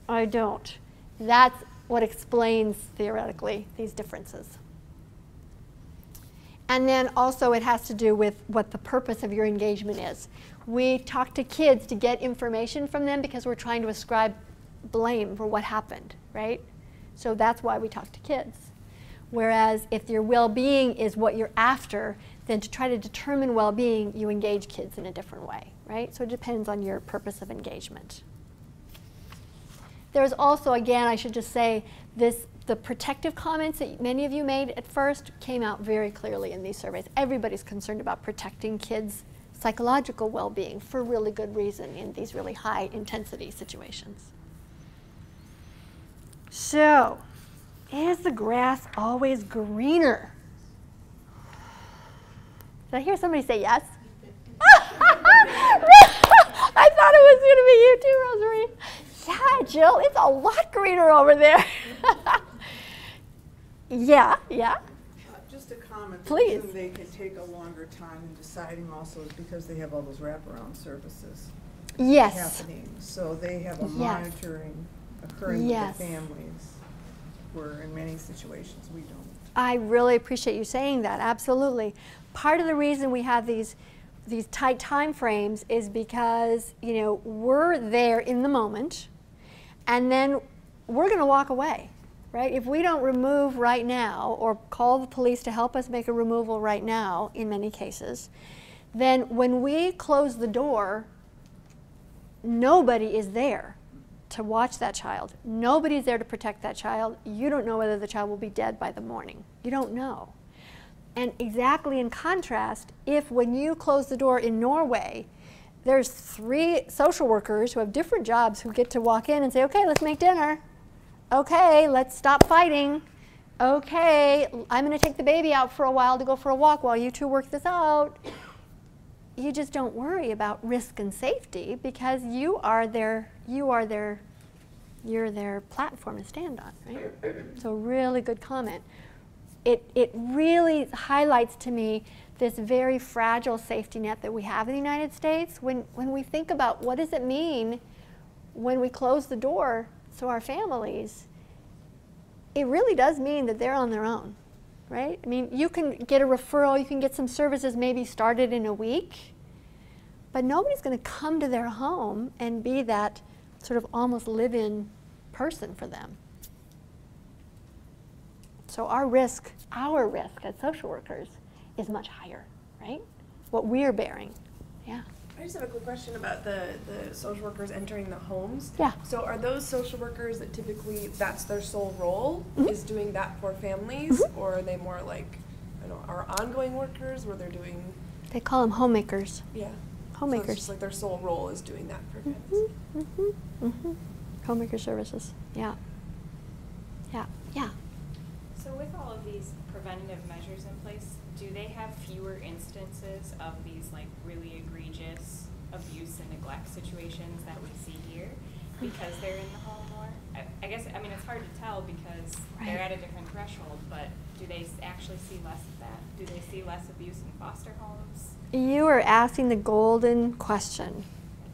I don't. That's what explains, theoretically, these differences. And then also it has to do with what the purpose of your engagement is. We talk to kids to get information from them because we're trying to ascribe blame for what happened, right? So that's why we talk to kids. Whereas if your well-being is what you're after, then to try to determine well-being, you engage kids in a different way, right? So it depends on your purpose of engagement. There's also, again, I should just say, this the protective comments that many of you made at first came out very clearly in these surveys. Everybody's concerned about protecting kids' psychological well-being for really good reason in these really high intensity situations. So, is the grass always greener? Did I hear somebody say yes? I thought it was going to be you too, Rosemary. Yeah, Jill, it's a lot greener over there. yeah, yeah. Uh, just a comment. Please. The they can take a longer time in deciding also is because they have all those wraparound services yes. happening. So they have a yes. monitoring occurring yes. with the families, where in many situations we don't. I really appreciate you saying that. Absolutely. Part of the reason we have these these tight time frames is because you know we're there in the moment and then we're going to walk away right if we don't remove right now or call the police to help us make a removal right now in many cases then when we close the door nobody is there to watch that child nobody's there to protect that child you don't know whether the child will be dead by the morning you don't know and exactly in contrast, if when you close the door in Norway, there's three social workers who have different jobs who get to walk in and say, okay, let's make dinner. Okay, let's stop fighting. Okay, I'm going to take the baby out for a while to go for a walk while you two work this out. You just don't worry about risk and safety because you are their, you are their, you're their platform to stand on, right? So really good comment it, it really highlights to me this very fragile safety net that we have in the United States. When, when we think about what does it mean when we close the door to our families, it really does mean that they're on their own, right? I mean, you can get a referral, you can get some services maybe started in a week, but nobody's going to come to their home and be that sort of almost live-in person for them. So our risk, our risk as social workers is much higher, right? What we're bearing. Yeah. I just have a quick question about the, the social workers entering the homes. Yeah. So are those social workers that typically that's their sole role Mhm. is doing that for families, Mhm. or are they more like, I don't know, are ongoing workers where they're doing? They call them homemakers. Yeah. So Homemakers. it's just like their sole role is doing that for families. Mm-hmm. Mm-hmm. Homemaker services. Yeah. Yeah. Yeah. So with all of these preventative measures in place, do they have fewer instances of these like really egregious abuse and neglect situations that we see here because they're in the home more? I, I guess, I mean, it's hard to tell because they're at a different threshold, but do they actually see less of that? Do they see less abuse in foster homes? You are asking the golden question.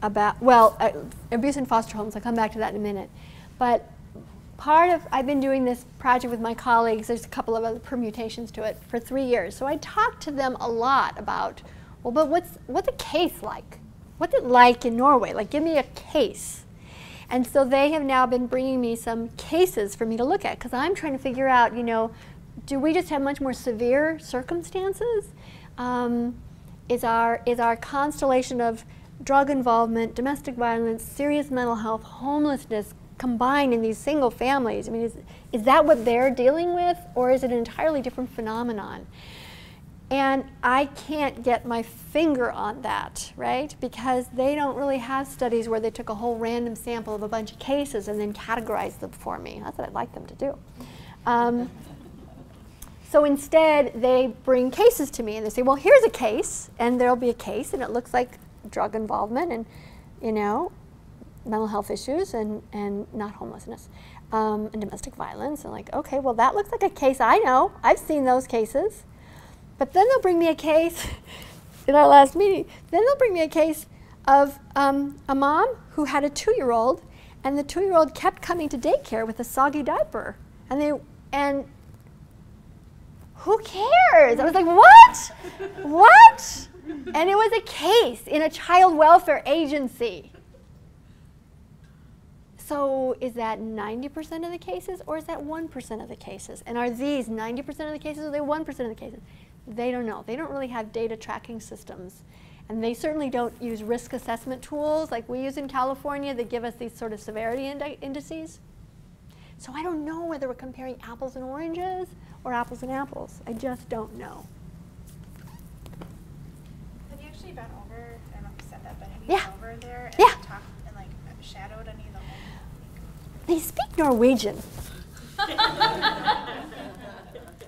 about, well, uh, abuse in foster homes, I'll come back to that in a minute. But part of, I've been doing this project with my colleagues, there's a couple of other permutations to it, for three years. So I talked to them a lot about, well, but what's, what's a case like? What's it like in Norway? Like, give me a case. And so they have now been bringing me some cases for me to look at because I'm trying to figure out, you know, do we just have much more severe circumstances? Um, is, our, is our constellation of drug involvement, domestic violence, serious mental health, homelessness combined in these single families? I mean, is, is that what they're dealing with or is it an entirely different phenomenon? And I can't get my finger on that, right? Because they don't really have studies where they took a whole random sample of a bunch of cases and then categorized them for me. That's what I'd like them to do. Um, so instead, they bring cases to me and they say, well, here's a case, and there'll be a case, and it looks like drug involvement and, you know, mental health issues and, and not homelessness um, and domestic violence. And like, okay, well, that looks like a case I know. I've seen those cases. But then they'll bring me a case in our last meeting. Then they'll bring me a case of um, a mom who had a two-year-old, and the two-year-old kept coming to daycare with a soggy diaper, and they and who cares? I was like, what? what? And it was a case in a child welfare agency. So is that 90% of the cases or is that 1% of the cases? And are these 90% of the cases or are they 1% of the cases? They don't know. They don't really have data tracking systems. And they certainly don't use risk assessment tools like we use in California that give us these sort of severity indi indices. So I don't know whether we're comparing apples and oranges or apples and apples. I just don't know. Have you actually been over, I don't know if you said that, but have you Yeah. been over there and Yeah. talked and like shadowed any of the? They speak Norwegian.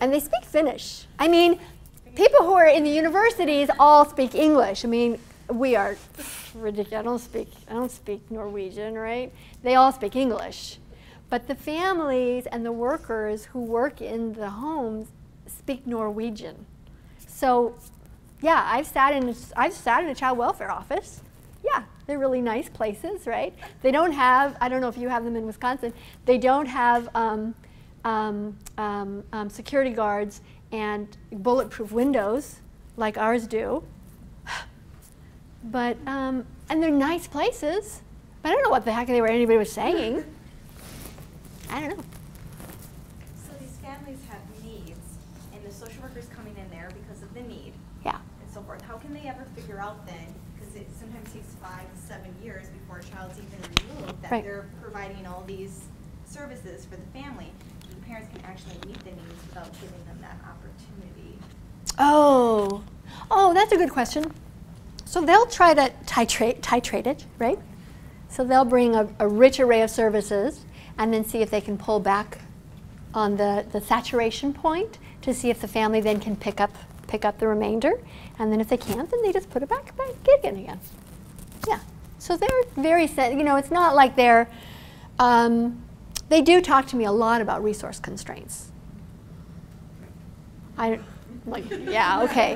and they speak Finnish. I mean, people who are in the universities all speak English. I mean, we are ridiculous. I don't speak. I don't speak Norwegian, right? They all speak English, but the families and the workers who work in the homes speak Norwegian. So, yeah, I've sat in. I've sat in a child welfare office. Yeah, they're really nice places, right? They don't have. I don't know if you have them in Wisconsin. They don't have. Um, um, um, um, security guards and bulletproof windows like ours do. But, um, and they're nice places. But I don't know what the heck they were anybody was saying. I don't know. So these families have needs, and the social worker's coming in there because of the need. Yeah. And so forth. How can they ever figure out then, because it sometimes takes five to seven years before a child's even removed, that Right. they're providing all these services for the family. Parents can actually meet the needs without giving them that opportunity. Oh, oh, that's a good question. So they'll try to titrate, titrate it, right? So they'll bring a, a rich array of services and then see if they can pull back on the, the saturation point to see if the family then can pick up pick up the remainder. And then if they can't, then they just put it back back in again. Yeah. So they're very set. You know, it's not like they're. Um, they do talk to me a lot about resource constraints. I like yeah okay.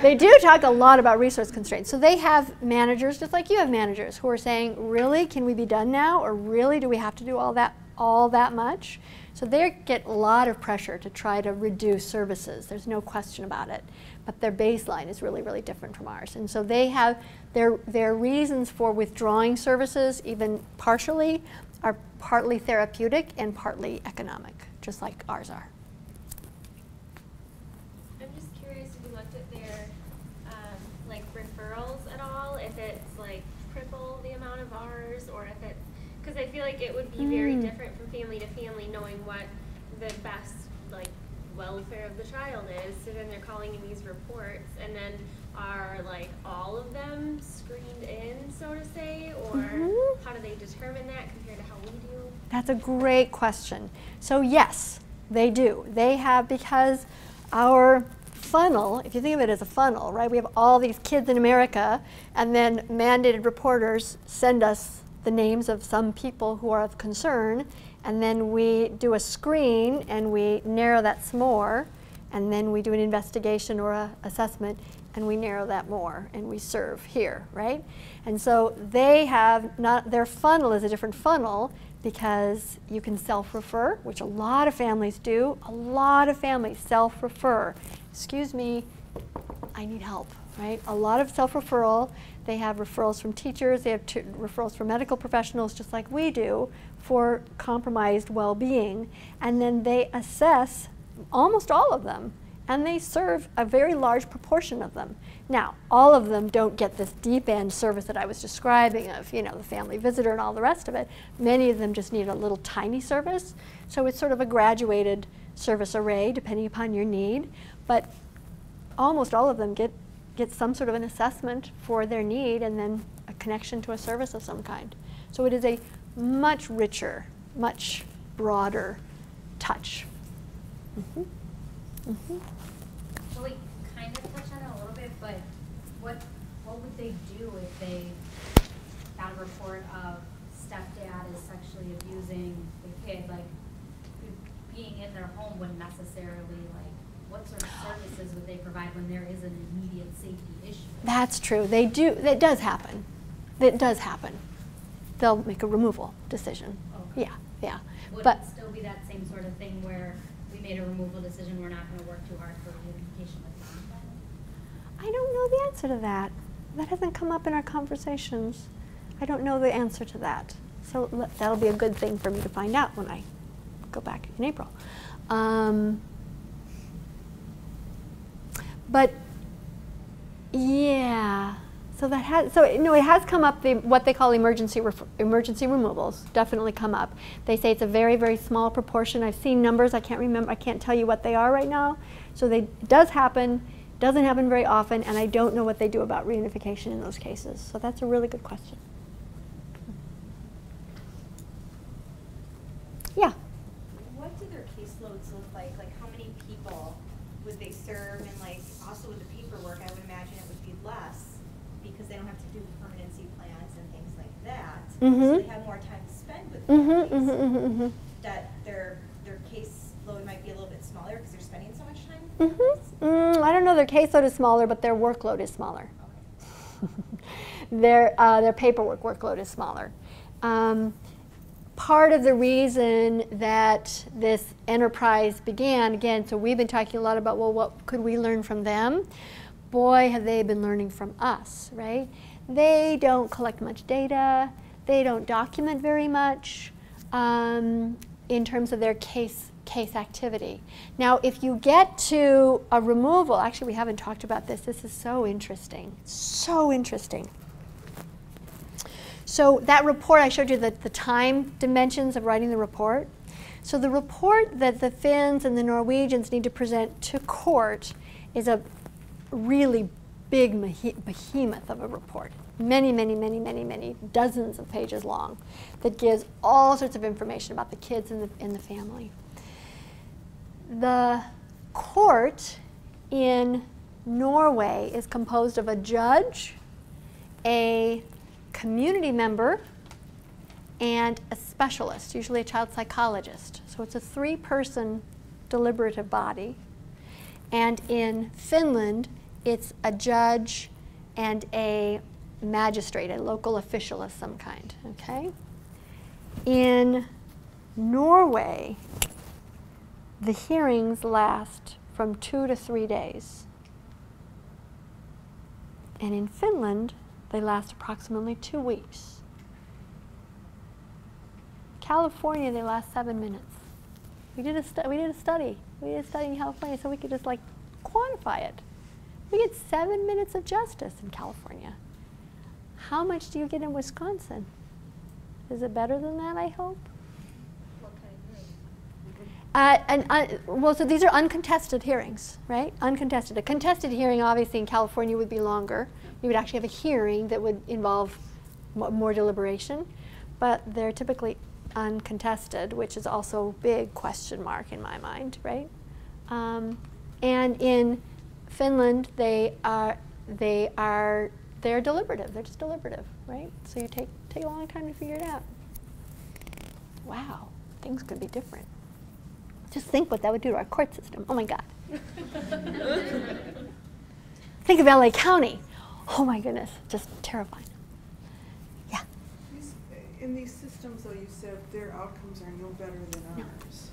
They do talk a lot about resource constraints. So they have managers just like you have managers who are saying, really, can we be done now, or really, do we have to do all that all that much? So they get a lot of pressure to try to reduce services. There's no question about it. But their baseline is really, really different from ours. And so they have their, their reasons for withdrawing services, even partially, are partly therapeutic and partly economic, just like ours are. I'm just curious if you looked at their, um, like referrals at all, if it's like triple the amount of ours, or if it's, because I feel like it would be very Mm. different from family to family, knowing what the best, like, welfare of the child is, so then they're calling in these reports, and then are like all of them screened in, so to say, or Mhm. How do they determine that compared to how we do? That's a great question. So yes, they do. They have because our funnel, if you think of it as a funnel, right? We have all these kids in America and then mandated reporters send us the names of some people who are of concern and then we do a screen and we narrow that s'more and then we do an investigation or a assessment and we narrow that more and we serve here, right? And so they have not, their funnel is a different funnel because you can self-refer, which a lot of families do. A lot of families self-refer. Excuse me, I need help, right? A lot of self-referral. They have referrals from teachers, they have referrals from medical professionals, just like we do, for compromised well-being. And then they assess almost all of them and they serve a very large proportion of them. Now, all of them don't get this deep end service that I was describing of, you know, the family visitor and all the rest of it. Many of them just need a little tiny service. So it's sort of a graduated service array depending upon your need. But almost all of them get, get some sort of an assessment for their need and then a connection to a service of some kind. So it is a much richer, much broader touch. Mm -hmm. Mm -hmm. So we kind of touched on it a little bit, but what what would they do if they got a report of stepdad is sexually abusing the kid? Like being in their home wouldn't necessarily like what sort of services would they provide when there is an immediate safety issue? That's true. They do. That does happen. That does happen. They'll make a removal decision. Okay. Yeah, yeah. Would but it still be that same sort of thing where made a removal decision, we're not going to work too hard for reunification with mom? I don't know the answer to that. That hasn't come up in our conversations. I don't know the answer to that. So that'll be a good thing for me to find out when I go back in April. Um, but yeah, so that has so no, it has come up. The, what they call emergency emergency removals definitely come up. They say it's a very very small proportion. I've seen numbers. I can't remember. I can't tell you what they are right now. So they it does happen. Doesn't happen very often, and I don't know what they do about reunification in those cases. So that's a really good question. Yeah. What do their caseloads look like? Like how many people would they serve, and like also with the paperwork, I would imagine it would be less because they don't have to do permanency plans and things like that. Mm -hmm. So they have more time to spend with mm -hmm, families. Mm -hmm, mm -hmm. That their their caseload might be a little bit smaller because they're spending so much time. Mm, I don't know. Their caseload is smaller, but their workload is smaller. their uh, their paperwork workload is smaller. Um, part of the reason that this enterprise began, again, so we've been talking a lot about, well, what could we learn from them? boy, have they been learning from us, right? They don't collect much data. They don't document very much um, in terms of their case case activity. Now, if you get to a removal, actually we haven't talked about this. This is so interesting, so interesting. So that report, I showed you the, the time dimensions of writing the report. So the report that the Finns and the Norwegians need to present to court is a really big behemoth of a report, many, many, many, many, many dozens of pages long, that gives all sorts of information about the kids and the, and the family. The court in Norway is composed of a judge, a community member, and a specialist, usually a child psychologist. So it's a three-person deliberative body. And in Finland, it's a judge and a magistrate, a local official of some kind, okay? In Norway, the hearings last from two to three days. And in Finland, they last approximately two weeks. California, they last seven minutes. We did a, we did a study. We did a study in California so we could just like quantify it. We get seven minutes of justice in California. How much do you get in Wisconsin? Is it better than that, I hope? Uh, and, uh, well, so these are uncontested hearings, right? Uncontested. A contested hearing, obviously, in California would be longer. You would actually have a hearing that would involve more deliberation, but they're typically uncontested, which is also a big question mark in my mind, right? Um, and in Finland, they are they are they're deliberative. They're just deliberative, right? So you take take a long time to figure it out. Wow, things could be different. Just think what that would do to our court system. Oh my God. Think of LA County. Oh my goodness, just terrifying. These- In these systems, though, you said their outcomes are no better than ours.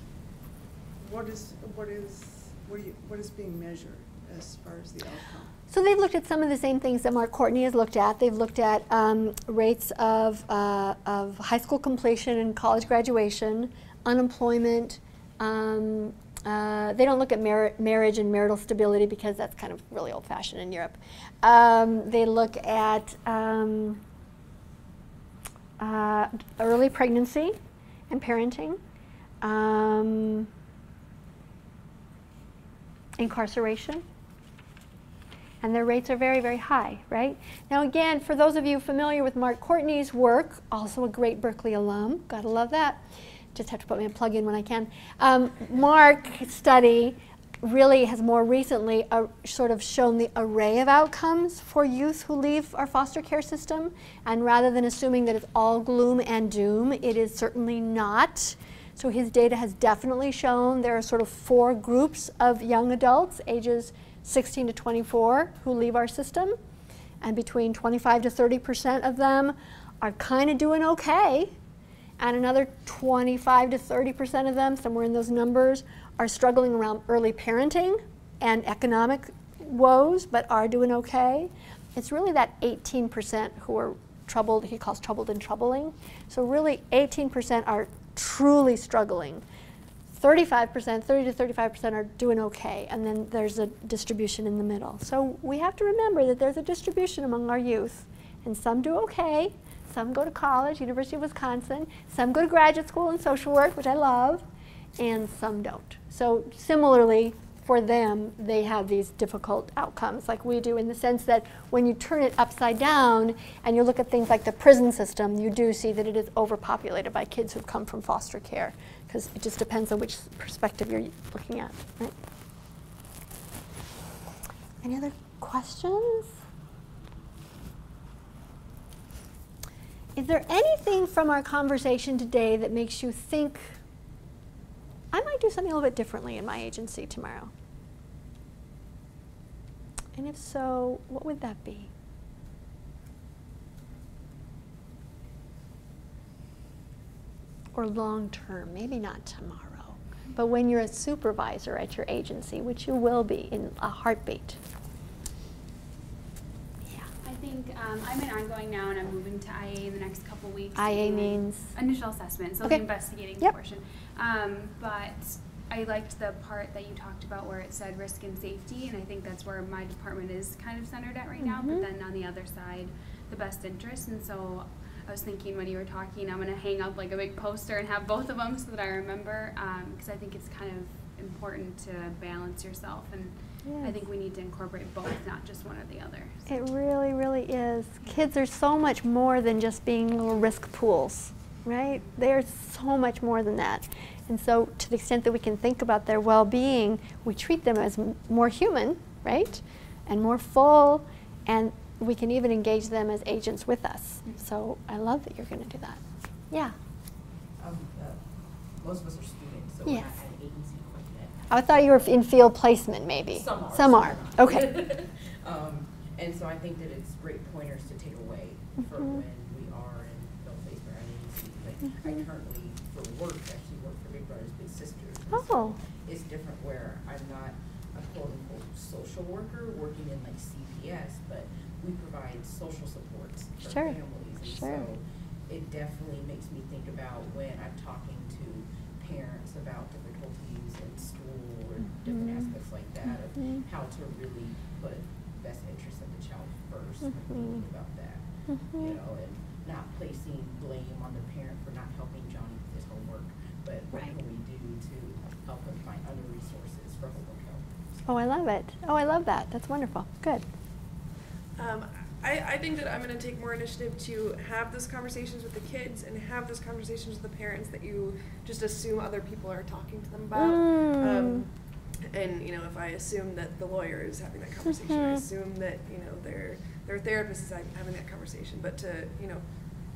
What is what is what, you, what is being measured as far as the outcome? So they've looked at some of the same things that Mark Courtney has looked at. They've looked at um, rates of, uh, of high school completion and college graduation, unemployment. Um, uh, they don't look at mar- marriage and marital stability because that's kind of really old-fashioned in Europe. Um, they look at um, uh, early pregnancy and parenting. Um, incarceration and their rates are very, very high, right? Now, again, for those of you familiar with Mark Courtney's work, also a great Berkeley alum, gotta love that. Just have to put my plug in when I can. Um, Mark's study really has more recently uh, sort of shown the array of outcomes for youth who leave our foster care system. And rather than assuming that it's all gloom and doom, it is certainly not. So his data has definitely shown there are sort of four groups of young adults, ages 16 to 24, who leave our system. And between 25 to 30% of them are kind of doing okay. And another 25 to 30% of them, somewhere in those numbers, are struggling around early parenting and economic woes, but are doing okay. It's really that 18% who are troubled, he calls troubled and troubling. So really 18% are truly struggling. 35%, 30 to 35% are doing okay, and then there's a distribution in the middle. So we have to remember that there's a distribution among our youth, and some do okay, some go to college, University of Wisconsin, some go to graduate school in social work, which I love, and some don't. So similarly, for them, they have these difficult outcomes like we do in the sense that when you turn it upside down and you look at things like the prison system, you do see that it is overpopulated by kids who've come from foster care because it just depends on which perspective you're looking at. Right? Any other questions? Is there anything from our conversation today that makes you think I might do something a little bit differently in my agency tomorrow? And if so, what would that be? Or long term, maybe not tomorrow, but when you're a supervisor at your agency, which you will be in a heartbeat. Yeah. I think um, I'm in ongoing now, and I'm moving to IA in the next couple weeks. IA means? initial assessment, so Okay. the investigating Yep. portion. Um, but I liked the part that you talked about where it said risk and safety, and I think that's where my department is kind of centered at right now. Mhm. But then on the other side, the best interest, and so. I was thinking when you were talking, I'm gonna hang up like a big poster and have both of them so that I remember, um, because I think it's kind of important to balance yourself, and I think we need to incorporate both, not just one or the other. It really, really is. Kids are so much more than just being little risk pools, right? They're so much more than that. And so, to the extent that we can think about their well being, we treat them as m- more human, right? And more full, and we can even engage them as agents with us. So, I love that you're going to do that. Yeah. Um, uh, most of us are students, so we're Yes. I thought you were in field placement, maybe. Some are. Some are. not. Okay. um, and so I think that it's great pointers to take away for Mhm. when we are in field placement or agency. Like I Mhm. currently, for work, actually work for Big Brothers Big Sisters. and so Oh. It's different where I'm not a quote unquote social worker working in like CPS, but we provide social supports for Sure. families. And Sure. so it definitely makes me think about when I'm talking to parents about difficulties in school or different Mhm. aspects like that of Mhm. how to really put best interest of the child first when thinking Mhm. about that. Mhm. You know, and not placing blame on the parent for not helping Johnny with his homework, but what can we do to help him find other resources for homework help? Oh, I love it. Oh, I love that. That's wonderful. Good. Um, I, I think that I'm going to take more initiative to have those conversations with the kids and have those conversations with the parents that you just assume other people are talking to them about. Mm. Um, and you know, if I assume that the lawyer is having that conversation, I Mhm. assume that you know their their therapist is having that conversation. But to you know,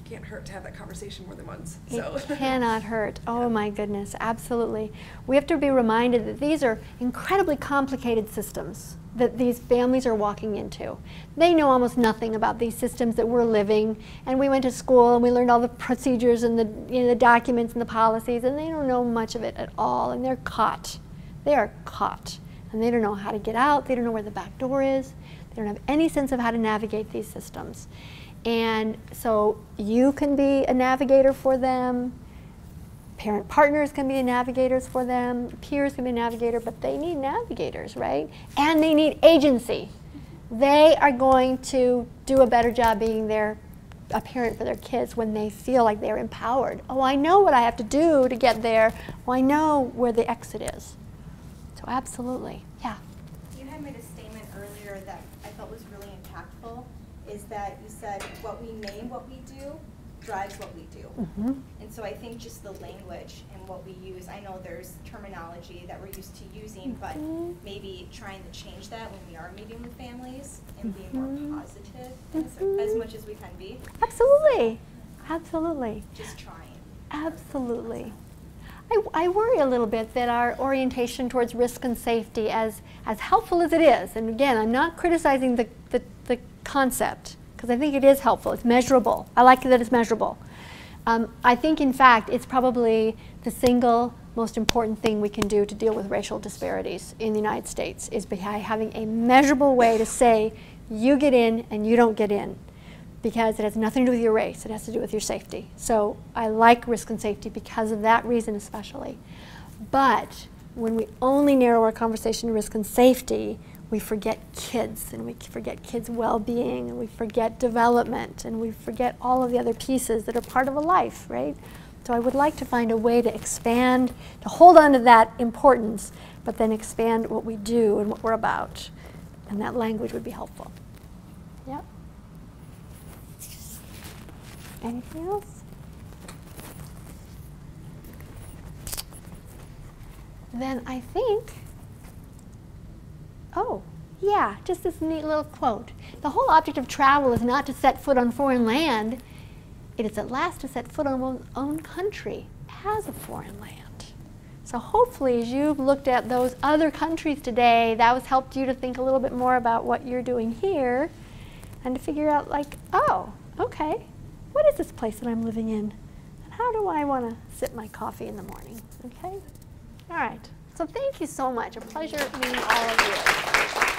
can't hurt to have that conversation more than once. So. It cannot hurt. Oh my goodness, absolutely. We have to be reminded that these are incredibly complicated systems that these families are walking into. They know almost nothing about these systems that we're living, and we went to school and we learned all the procedures and the, you know, the documents and the policies, and they don't know much of it at all, and they're caught. They are caught, and they don't know how to get out. They don't know where the back door is. They don't have any sense of how to navigate these systems. And so you can be a navigator for them. Parent partners can be navigators for them. Peers can be a navigator, but they need navigators, right? And they need agency. They are going to do a better job being there a parent for their kids when they feel like they're empowered. Oh, I know what I have to do to get there. Oh, I know where the exit is. So absolutely, yeah. You had made a statement earlier that I felt was really impactful, is that said what we name what we do drives what we do. Mhm. And so I think just the language and what we use, I know there's terminology that we're used to using, but Mhm. maybe trying to change that when we are meeting with families and being Mhm. more positive as, as much as we can be. Absolutely. Absolutely. Just trying. Absolutely. I, I worry a little bit that our orientation towards risk and safety, as, as helpful as it is, and again, I'm not criticizing the, the, the concept, because I think it is helpful. It's measurable. I like that it's measurable. Um, I think, in fact, it's probably the single most important thing we can do to deal with racial disparities in the United States is by having a measurable way to say you get in and you don't get in because it has nothing to do with your race, it has to do with your safety. So I like risk and safety because of that reason especially. But when we only narrow our conversation to risk and safety, we forget kids and we forget kids' well-being and we forget development and we forget all of the other pieces that are part of a life, right? So I would like to find a way to expand, to hold on to that importance, but then expand what we do and what we're about. And that language would be helpful. Yep. Anything else? Then I think, oh, yeah, just this neat little quote. The whole object of travel is not to set foot on foreign land, it is at last to set foot on one's own country as a foreign land. So hopefully as you've looked at those other countries today, that has helped you to think a little bit more about what you're doing here and to figure out like, oh, okay, what is this place that I'm living in? And how do I want to sip my coffee in the morning? Okay? All right. So thank you so much. A pleasure meeting all of you.